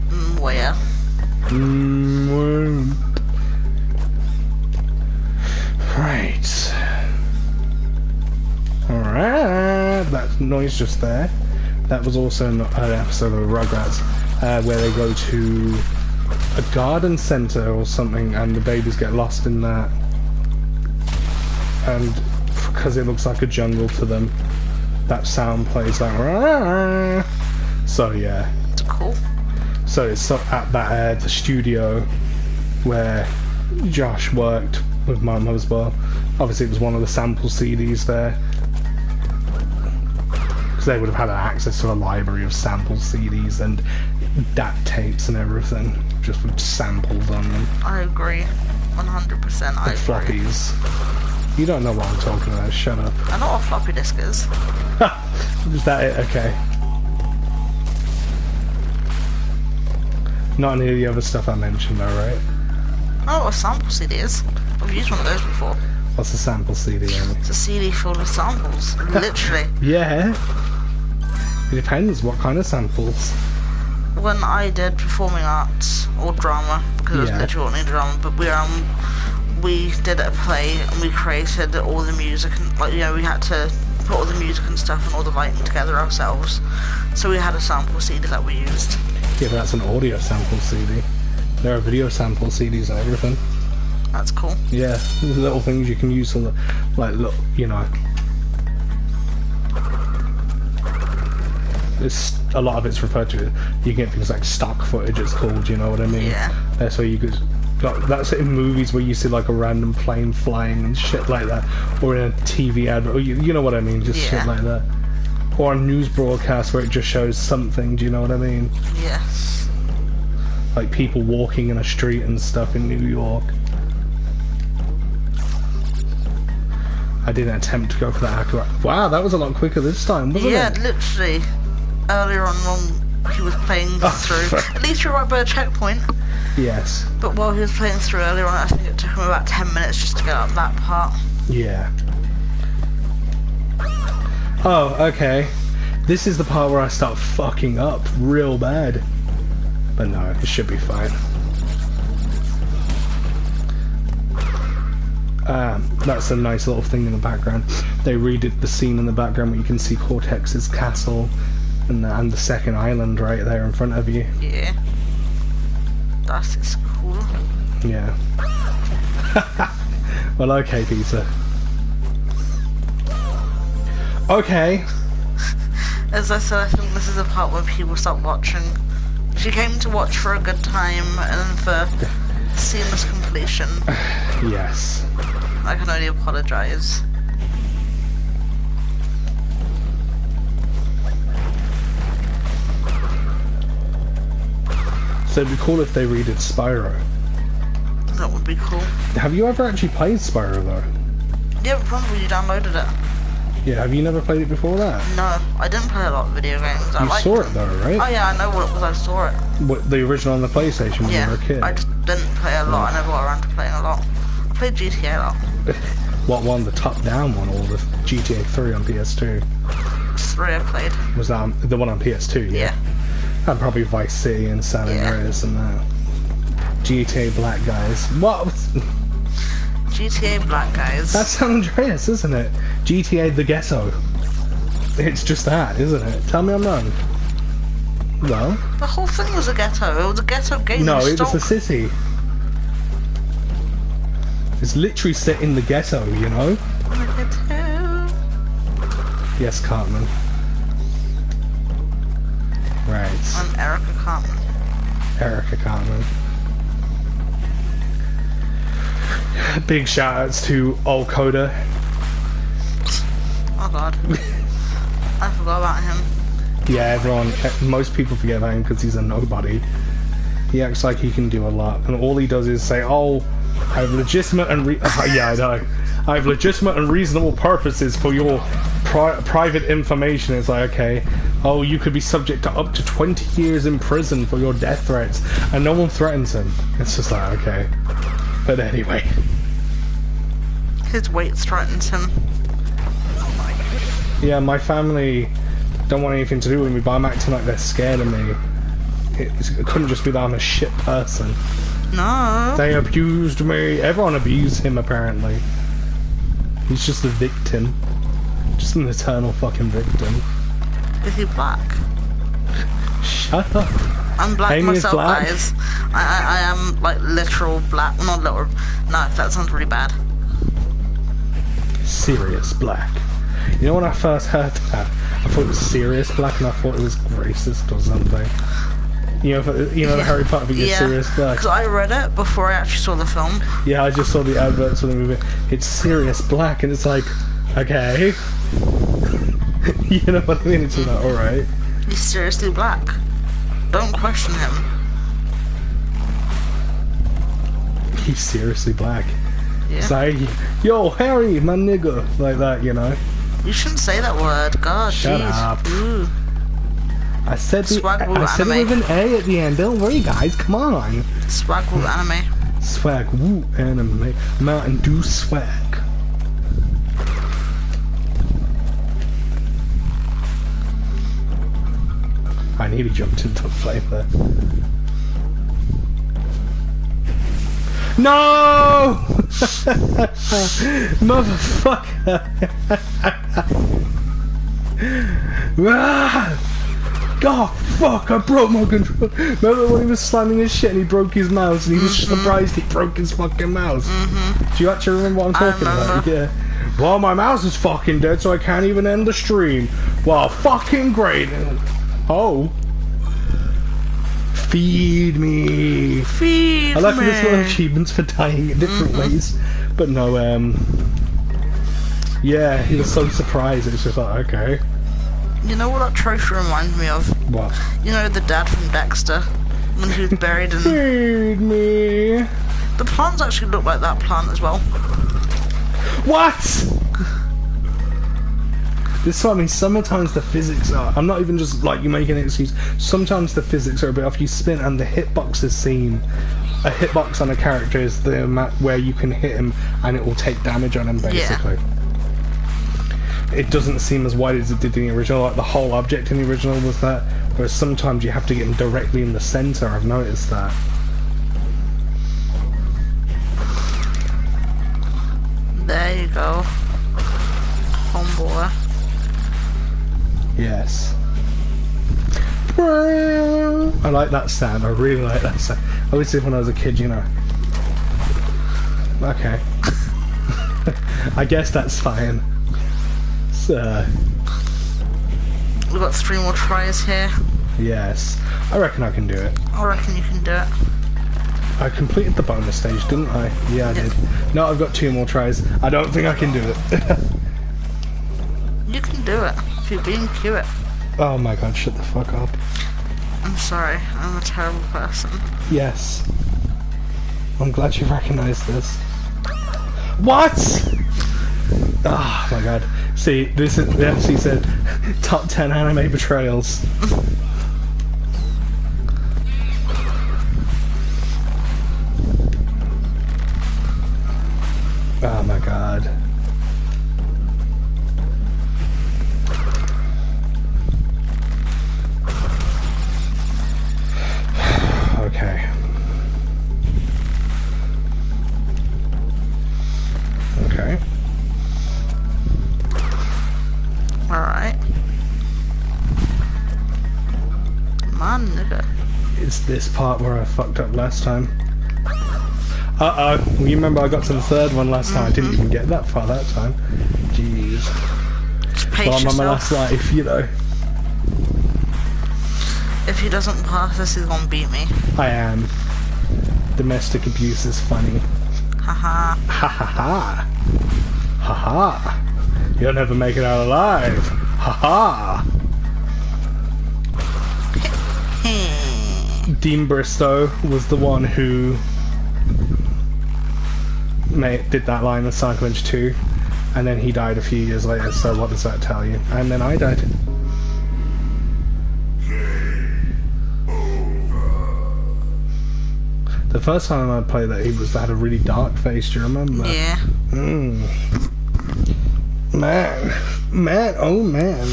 Mm, where? Mm, Right. That noise just there. That was also an an episode of Rugrats uh, where they go to a garden centre or something and the babies get lost in that. And because it looks like a jungle to them, that sound plays like. "Rah." So yeah. It's cool. So it's at that uh, the studio where Josh worked with Mum as well. Obviously, it was one of the sample CDs there because they would have had access to a library of sample CDs and DAT tapes and everything, just with samples on them, I agree. 100% I and agree. floppies. You don't know what I'm talking about. Shut up. I know what a floppy disk is. Is that it? Okay. Not any of the other stuff I mentioned, though, right? What a sample CD is. I've used one of those before. What's a sample CD? Amy? It's a CD full of samples. Literally. <laughs> Yeah. It depends what kind of samples. when I did performing arts or drama, because it was Yeah. literally only drama, but we um we did a play and we created all the music and like you know we had to put all the music and stuff and all the lighting together ourselves. So we had a sample CD that we used. Yeah, but that's an audio sample CD. There are video sample CDs and everything. That's cool. Yeah, <laughs> little things you can use for the, like, look, you know. It's a lot of it's referred to. You get things like stock footage. It's called. You know what I mean? Yeah. That's where you could. like, That's in movies where you see like a random plane flying and shit like that, or in a TV ad, or you, you know what I mean, just shit like that, or a news broadcast where it just shows something. Do you know what I mean? Yes. like people walking in a street and stuff in New York. I didn't attempt to go for that accurate. Wow, that was a lot quicker this time, wasn't it? Yeah, literally. Earlier on when he was playing Oh, through. fuck. At least you're right by a checkpoint. Yes. But while he was playing through earlier on, I think it took him about 10 minutes just to get up that part. Yeah. Oh, okay. This is the part where I start fucking up real bad. But no, it should be fine. Um, that's a nice little thing in the background. They redid the scene in the background where you can see Cortex's castle and the, and the second island right there in front of you. Yeah. That's cool. Yeah. <laughs> well, okay, Peter. Okay. As I said, I think this is a part where people stop watching. She came to watch for a good time and for seamless completion. <sighs> Yes. I can only apologise. So it'd be cool if they redid Spyro. That would be cool. Have you ever actually played Spyro though? Yeah, remember you downloaded it? Yeah, have you never played it before that? No, I didn't play a lot of video games. I You saw it though, right? Oh yeah, I know what it was. I saw it. What, the original on the PlayStation when Yeah, you were a kid. I just didn't play a lot. I never got around to playing a lot. I played GTA a lot. <laughs> What one? The top-down one, or the GTA 3 on PS2? Three I played. Was that on- the one on PS2? Yeah. And probably Vice City and San Yeah. Andreas and that. GTA Black Guys. What? <laughs> GTA Black Guys. That's San Andreas, isn't it? GTA The Ghetto. It's just that, isn't it? Tell me I'm wrong. Well, the whole thing was a ghetto. It was a ghetto game. no, it was a city. It's literally set in the ghetto, you know? Ghetto. Yes, Cartman. Right. I'm Erica Cartman. Erica Cartman. Big shout outs to Old Coda. Oh god. I forgot about him. Yeah, everyone, eh, most people forget about him because he's a nobody. He acts like he can do a lot, and all he does is say, "Oh, I have legitimate and re- <laughs> yeah, I know. I have legitimate and reasonable purposes for your pri- private information." It's like, okay, oh, you could be subject to up to twenty years in prison for your death threats, and no one threatens him. It's just like, okay. But anyway, His weight threatens him. yeah, my family don't want anything to do with me, but I'm acting like they're scared of me. It, it couldn't just be that I'm a shit person. No. They abused me. Everyone abused him, apparently. He's just a victim. Just an eternal fucking victim. Is he black? Shut up. I'm black Amy myself, black? guys. I, I I am like literal black. Not literal. No, that sounds really bad. Serious Black. You know when I first heard that, I thought it was serious Black and I thought it was racist or something. You know, you know the Harry Potter is Yeah. Black. Because I read it before I actually saw the film. Yeah, I just saw the adverts for the movie. It's Sirius Black, and it's like, okay. <laughs> you know what I mean? It's like, alright. He's seriously black. Don't question him. He's seriously black. Yeah. Like, yo, Harry, my nigga. Like that, you know? You shouldn't say that word. God, Shut jeez. up. Ooh. I said the, Swaggle I said it with an A at the end. Don't worry, guys. Come on. Swag Swaggle anime. Swag, woo, anime, Mountain Dew swag. I nearly jumped into the flame there. No! <laughs> Motherfucker! <laughs> Ah! God, fuck, I broke my control. Remember when he was slamming his shit and he broke his mouse and he was surprised he broke his fucking mouse? Mm-hmm. Do you actually remember what I'm talking about? Yeah. Well, my mouse is fucking dead, so I can't even end the stream. Well, fucking great. Oh. Feed me. Feed me. I like me. this little achievements for dying in different ways. But no, um. Yeah, he was so surprised. It's just like, okay. You know what that trophy reminds me of? What? You know the dad from Dexter? When he was buried in... Feed me. The plants actually look like that plant as well. What? This is what I mean. Sometimes the physics are. I'm not even just like you making an excuse. Sometimes the physics are a bit off. You spin and the hitbox is seen. A hitbox on a character is the amount where you can hit him and it will take damage on him basically. It doesn't seem as wide as it did in the original. Like the whole object in the original was that. Whereas sometimes you have to get them directly in the center. I've noticed that. There you go. Homeboy. Yes. I like that sound. I really like that sound. I always did when I was a kid, you know. Okay. <laughs> I guess that's fine. So, uh, We've got three more tries here. yes. I reckon I can do it. I reckon you can do it. I completed the bonus stage, didn't I? Yeah, I did. No, I've got two more tries. I don't think I can do it. You can do it. If you're being cute. oh my god, shut the fuck up. I'm sorry. I'm a terrible person. Yes. I'm glad you recognised this. What? Oh my god. See, this is the MC said top 10 anime betrayals. oh my god. <sighs> okay. Okay. Alright. Man, nigga. It's this part where I fucked up last time. Uh oh. You remember I got to the third one last time? I didn't even get that far that time. Jeez. Well, I'm on my last life, you know. If he doesn't pass this, he's gonna beat me. I am. Domestic abuse is funny. Haha. Ha ha ha. Ha ha. You'll never make it out alive. Ha ha. Dean Bristow was the one who made, did that line in Cyclone 2, and then he died a few years later, so what does that tell you? And then I died. The first time I played that, he was had a really dark face. Do you remember? Yeah. Mm. Man, man, oh man.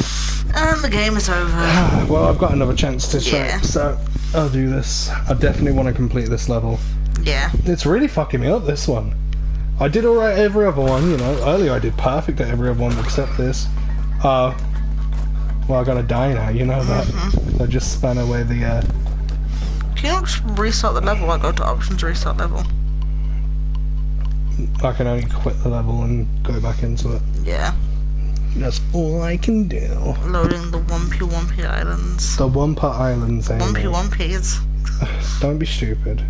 And the game is over. <sighs> Well, I've got another chance to try, Yeah. so I'll do this. I definitely want to complete this level. Yeah. It's really fucking me up, this one. I did alright every other one, you know. Earlier I did perfect at every other one except this. Uh, well, I gotta die now, you know that. I just spun away the, uh, Can you not just restart the level? I go to options, restart level. I can only quit the level and go back into it. Yeah. That's all I can do. Loading the 1p 1p islands. The One Pot Islands, Amy. 1p 1ps. <laughs> Don't be stupid.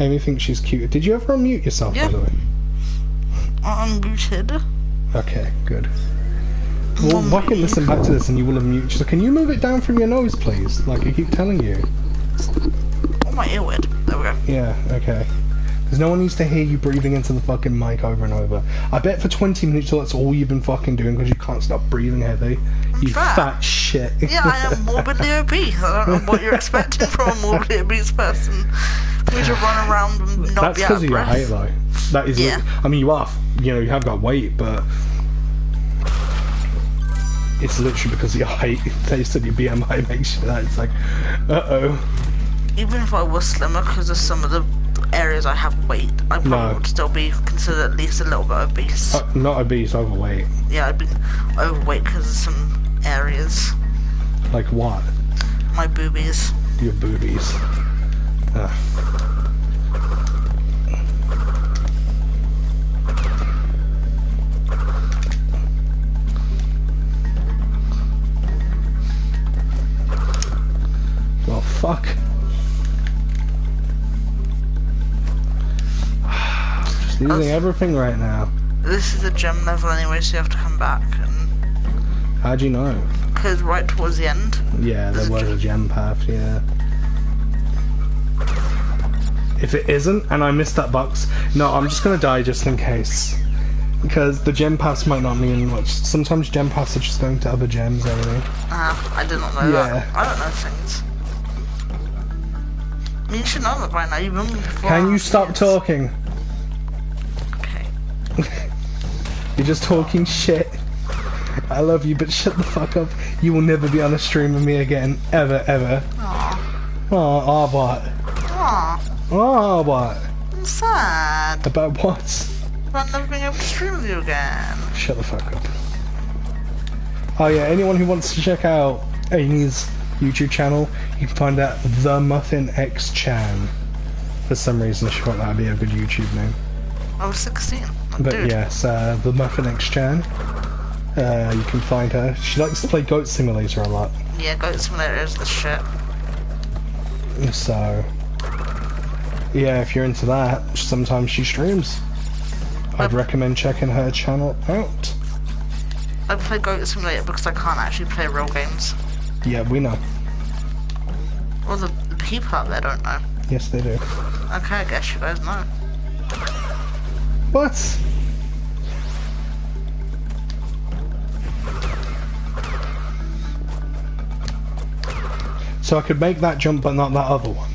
Amy thinks she's cute. Did you ever unmute yourself, Yeah. by the way? I'm unmuted. Okay, good. Well, I can listen back to this and you will unmute. So can you move it down from your nose, please? Like I keep telling you. Oh, my earwig. There we go. Yeah, okay. Because no one needs to hear you breathing into the fucking mic over and over. I bet for 20 minutes that's all you've been fucking doing because you can't stop breathing heavy. You fat. fat shit. Yeah, I am morbidly <laughs> obese. I don't know what you're expecting from a morbidly obese person. We should run around and not That's be out because of your height, though. That is. Yeah. I mean, you are. You know, you have got weight, but it's literally because of your height. <laughs> They said your BMI makes you that. It's like, uh oh. Even if I was slimmer, because of some of the areas I have weight, I probably No. would still be considered at least a little bit obese. Uh, not obese, overweight. yeah, I'd be overweight because of some areas. Like what? My boobies. Your boobies. Ugh. Well, fuck. Just losing everything right now. This is a gem level anyway, so you have to come back. And How'd you know? because right towards the end, Yeah, there was a gem path, yeah. If it isn't, and I missed that box, no, I'm just gonna die just in case. Because the gem pass might not mean much. Sometimes gem paths are just going to other gems only. Ah, I did not know Yeah. that. I don't know things. I mean, you should know that by now. You've been before. Can you stop talking? <laughs> You're just talking shit. I love you, but shut the fuck up. You will never be on a stream with me again. Ever, ever. Aw. Oh, oh what? Aw. Oh, what? I'm sad. About what? About never being able to stream with you again. Shut the fuck up. Oh yeah, anyone who wants to check out Amy's YouTube channel, you can find that The Muffin X Chan. For some reason, she thought that would be a good YouTube name. I was 16. Like, But dude. yes, uh, The Muffin X Chan. Uh, you can find her. She likes to play Goat Simulator a lot. Yeah, Goat Simulator is the shit. So, yeah, if you're into that, sometimes she streams. I'd recommend checking her channel out. I play Goat Simulator because I can't actually play real games. Yeah, we know. Well, the, the people out there don't know. Yes, they do. Okay, I guess you guys know. What? So I could make that jump, but not that other one.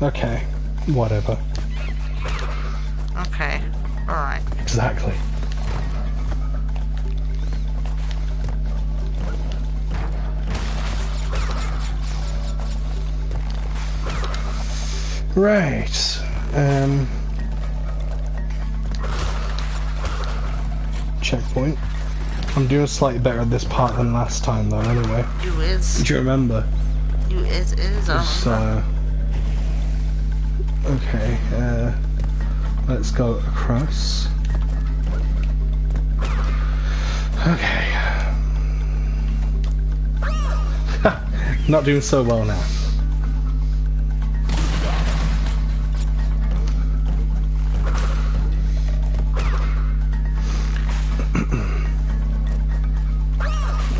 Okay, whatever. Okay. Alright. Exactly. Right. Um. Checkpoint. I'm doing slightly better at this part than last time, though. Anyway, You is. do you remember? You is is. I So. Okay. Uh, let's go across. Okay. <laughs> Not doing so well now.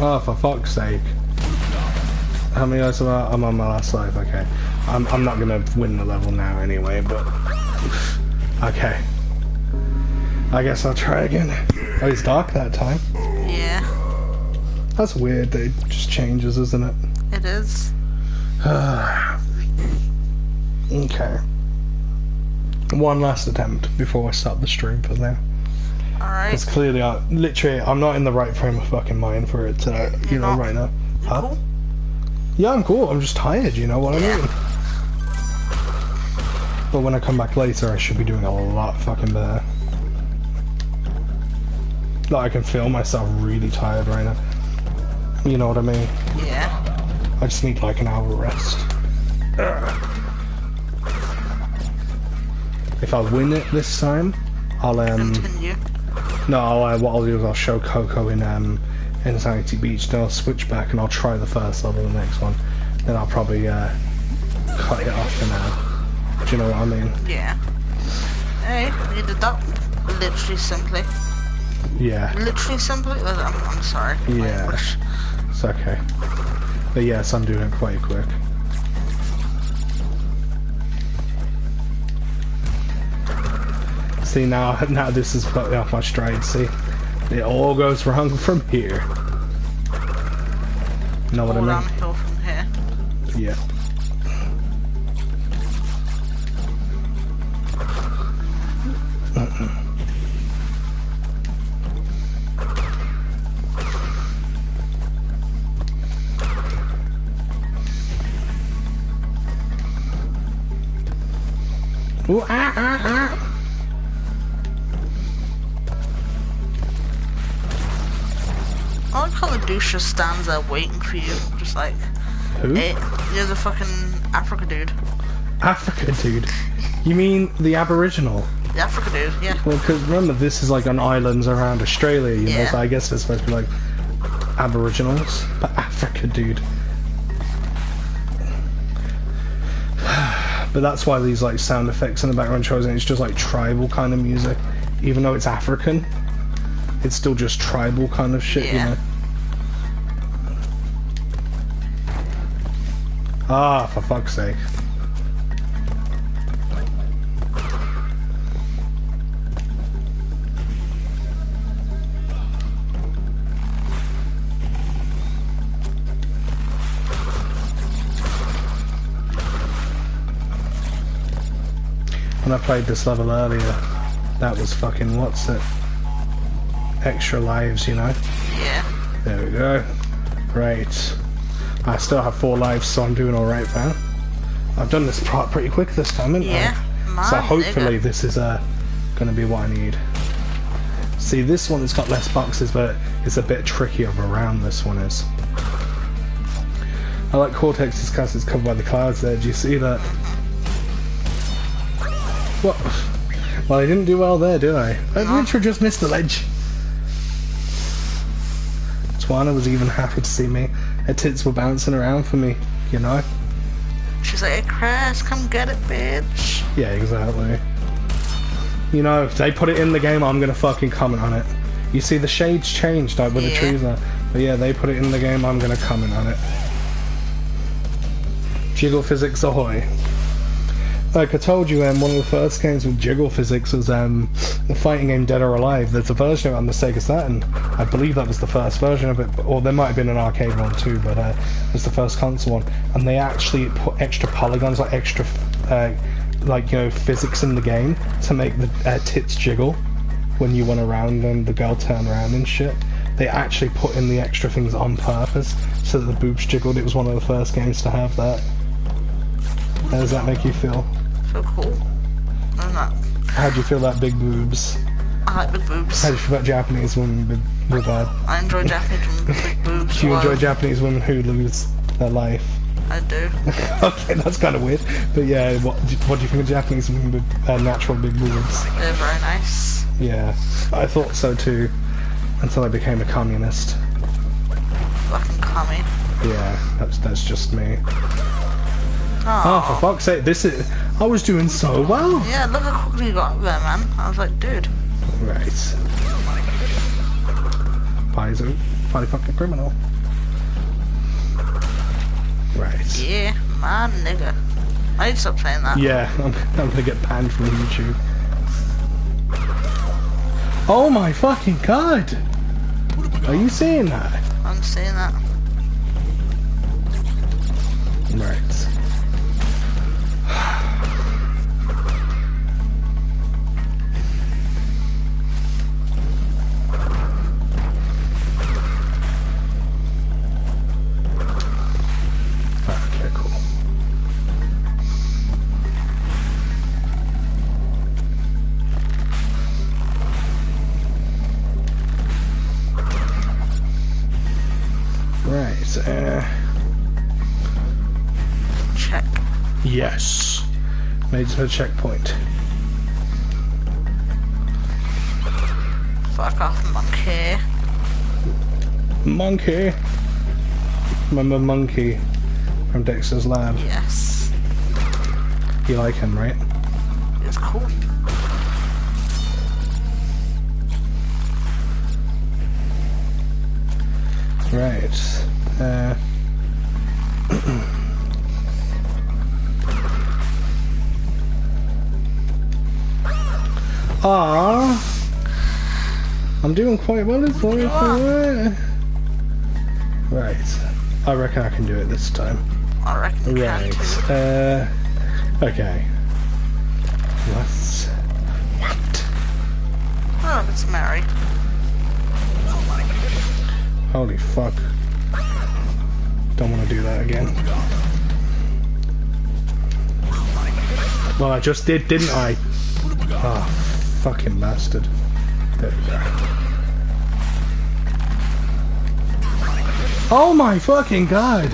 Oh, for fuck's sake. How many lives am I? I'm on my last life, okay. I'm, I'm not gonna win the level now anyway, but... Okay. I guess I'll try again. Oh, it's dark that time. Yeah, That's weird that it just changes, isn't it? it is. <sighs> Okay. One last attempt before I stop the stream for now. Alright. It's clearly, I, literally, I'm not in the right frame of fucking mind for it to, you know, not? right now. Huh? Cool. Yeah, I'm cool. I'm just tired, you know what I mean? But when I come back later, I should be doing a lot fucking better. Like, I can feel myself really tired right now. You know what I mean? Yeah. I just need like an hour rest. Ugh. If I win it this time, I'll um Continue. No, I'll, uh, what I'll do is I'll show Coco in um N. Sanity Beach, then I'll switch back and I'll try the first level, the next one, then I'll probably uh cut it off for now. Do you know what I mean? Yeah. Hey, you did that literally simply. Yeah, Literally simply? I'm, I'm sorry. Yeah. It's okay. But yes, I'm doing it quite quick. See now, <laughs> now this is put me off my stride. See, it all goes wrong <laughs> from here. Know what All I mean? downhill from here. Yeah. <laughs> Ooh, ah, ah, ah. Douche just stands there waiting for you. Just like, Who? hey, you're the fucking Africa dude. Africa, dude. You mean the Aboriginal? The Africa dude, yeah. Well, because remember, this is like on islands around Australia, you know, Yeah. so I guess it's supposed to be like Aboriginals, but Africa, dude. <sighs> but that's why these like sound effects in the background shows, and it's just like tribal kind of music, even though it's African. It's still just tribal kind of shit, Yeah. you know. Ah, for fuck's sake. When I played this level earlier, that was fucking, what's it? Extra lives, you know? Yeah. There we go. Right. I still have four lives, so I'm doing alright there. I've done this part pretty quick this time, haven't Yeah. I? So hopefully this is uh, gonna be what I need. See, this one's got less boxes, but it's a bit trickier of a round, this one is. I like Cortex's cast is covered by the clouds there, do you see that? What? Well, I didn't do well there, did I? I literally just missed the ledge. Tawna was even happy to see me. Her tits were bouncing around for me, you know? She's like, Chris, come get it, bitch. Yeah, exactly. You know, if they put it in the game, I'm gonna fucking comment on it. You see, the shades changed like with the Yeah. trees now. But yeah, they put it in the game, I'm gonna comment on it. Jiggle physics ahoy. Like I told you, um, one of the first games with jiggle physics was um, the fighting game Dead or Alive. There's a version of it on the Sega Saturn. I believe that was the first version of it, or there might have been an arcade one too, but uh, it was the first console one. And they actually put extra polygons, like extra, uh, like you know, physics in the game to make the uh, tits jiggle when you went around and the girl turned around and shit. They actually put in the extra things on purpose so that the boobs jiggled. It was one of the first games to have that. How does that make you feel? So cool. I'm not. How do you feel about big boobs? I like big boobs. How do you feel about Japanese women with, with uh, I enjoy Japanese women with big boobs. Do you enjoy Japanese women who lose their life? I do. <laughs> okay, that's kind of weird. But yeah, what, what do you think of Japanese women with uh, natural big boobs? They're very nice. Yeah, I thought so too, until I became a communist. Fucking commie. Yeah, that's that's just me. Oh, Oh. for fuck's sake, this is. I was doing so well. Yeah, look how quickly you got up there, man. I was like, dude. Right. Party's a party fucking criminal. Right. Yeah, man, nigga. I need to stop saying that. Yeah, <laughs> I'm, I'm gonna get banned from YouTube. Oh my fucking god! Are you seeing that? I'm seeing that. Right. To a checkpoint. Fuck off, monkey. Monkey. Remember Monkey from Dexter's Lab? Yes. You like him, right? It's cool. Right. Uh, <clears throat> Ah, I'm doing quite well as well. Right. Right. I reckon I can do it this time. I reckon Right. Uh. Okay. What? What? Oh, it's Mary. Holy fuck. Don't want to do that again. Well, I just did, didn't I? Ah, fucking bastard. There we go. Oh my fucking god!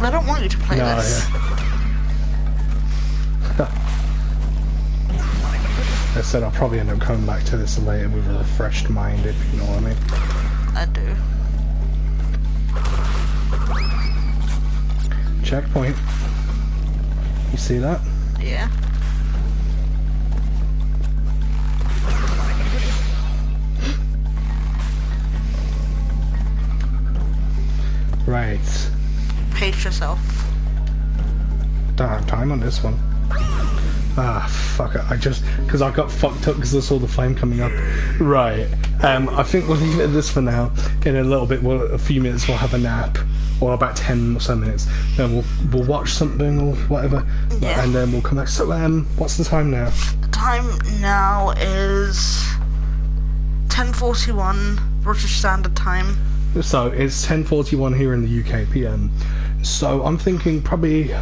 I don't want you to play No, this. <laughs> I said I'll probably end up coming back to this later with a refreshed mind, if you know what I mean. I do. Checkpoint. You see that? Yeah. Right. Pace yourself. Don't have time on this one. Ah, fuck it. I just because I got fucked up because I saw the flame coming up. Right. Um, I think we'll leave it at this for now. In a little bit, we'll, a few minutes, we'll have a nap. or about ten or so minutes. Then we'll we'll watch something or whatever, Yeah. and then we'll come back. So um, what's the time now? The time now is 10:41 British Standard Time. So it's ten forty one here in the UK PM. So I'm thinking probably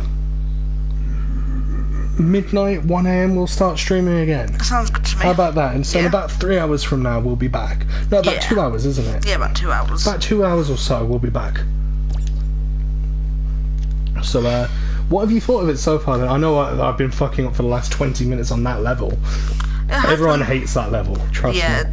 midnight, one AM. We'll start streaming again. Sounds good to me. How about that? And so in Yeah. about three hours from now, we'll be back. No, about Yeah. two hours, isn't it? yeah, about two hours. About two hours or so, we'll be back. So, uh, what have you thought of it so far? Then I know I, I've been fucking up for the last twenty minutes on that level. Everyone hates that level. Trust Yeah, me.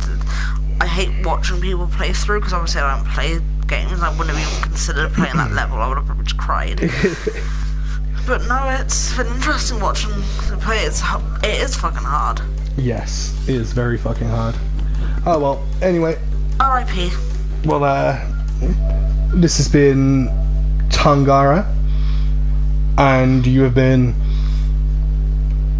I hate watching people play through because obviously I don't play games. I wouldn't have even considered playing that <laughs> level. I would have probably just cried. <laughs> but no, it's been interesting watching the play. It's it is fucking hard. Yes, it is very fucking hard. Oh well. Anyway, R.I.P. well, uh, this has been Tongara, and you have been,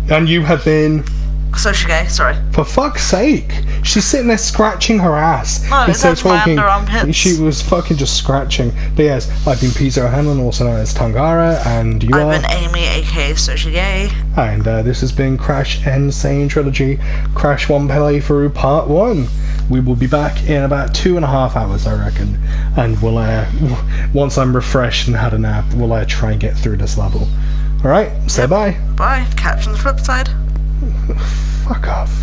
and you have been. SoshiGAY. Sorry. For fuck's sake! She's sitting there scratching her ass. No, instead under armpits. She was fucking just scratching. But yes, I've been Peter O'Hanlon, also known as Tongara, and you are. I've been Amy, aka SoshiGAY. And uh, this has been Crash N. Sane Trilogy, Crash 1 Playthrough Part 1. We will be back in about two and a half hours, I reckon. And we'll, uh, <laughs> once I'm refreshed and had a nap, we'll uh, try and get through this level. Alright, say bye. Bye. Catch you on the flip side. Fuck off.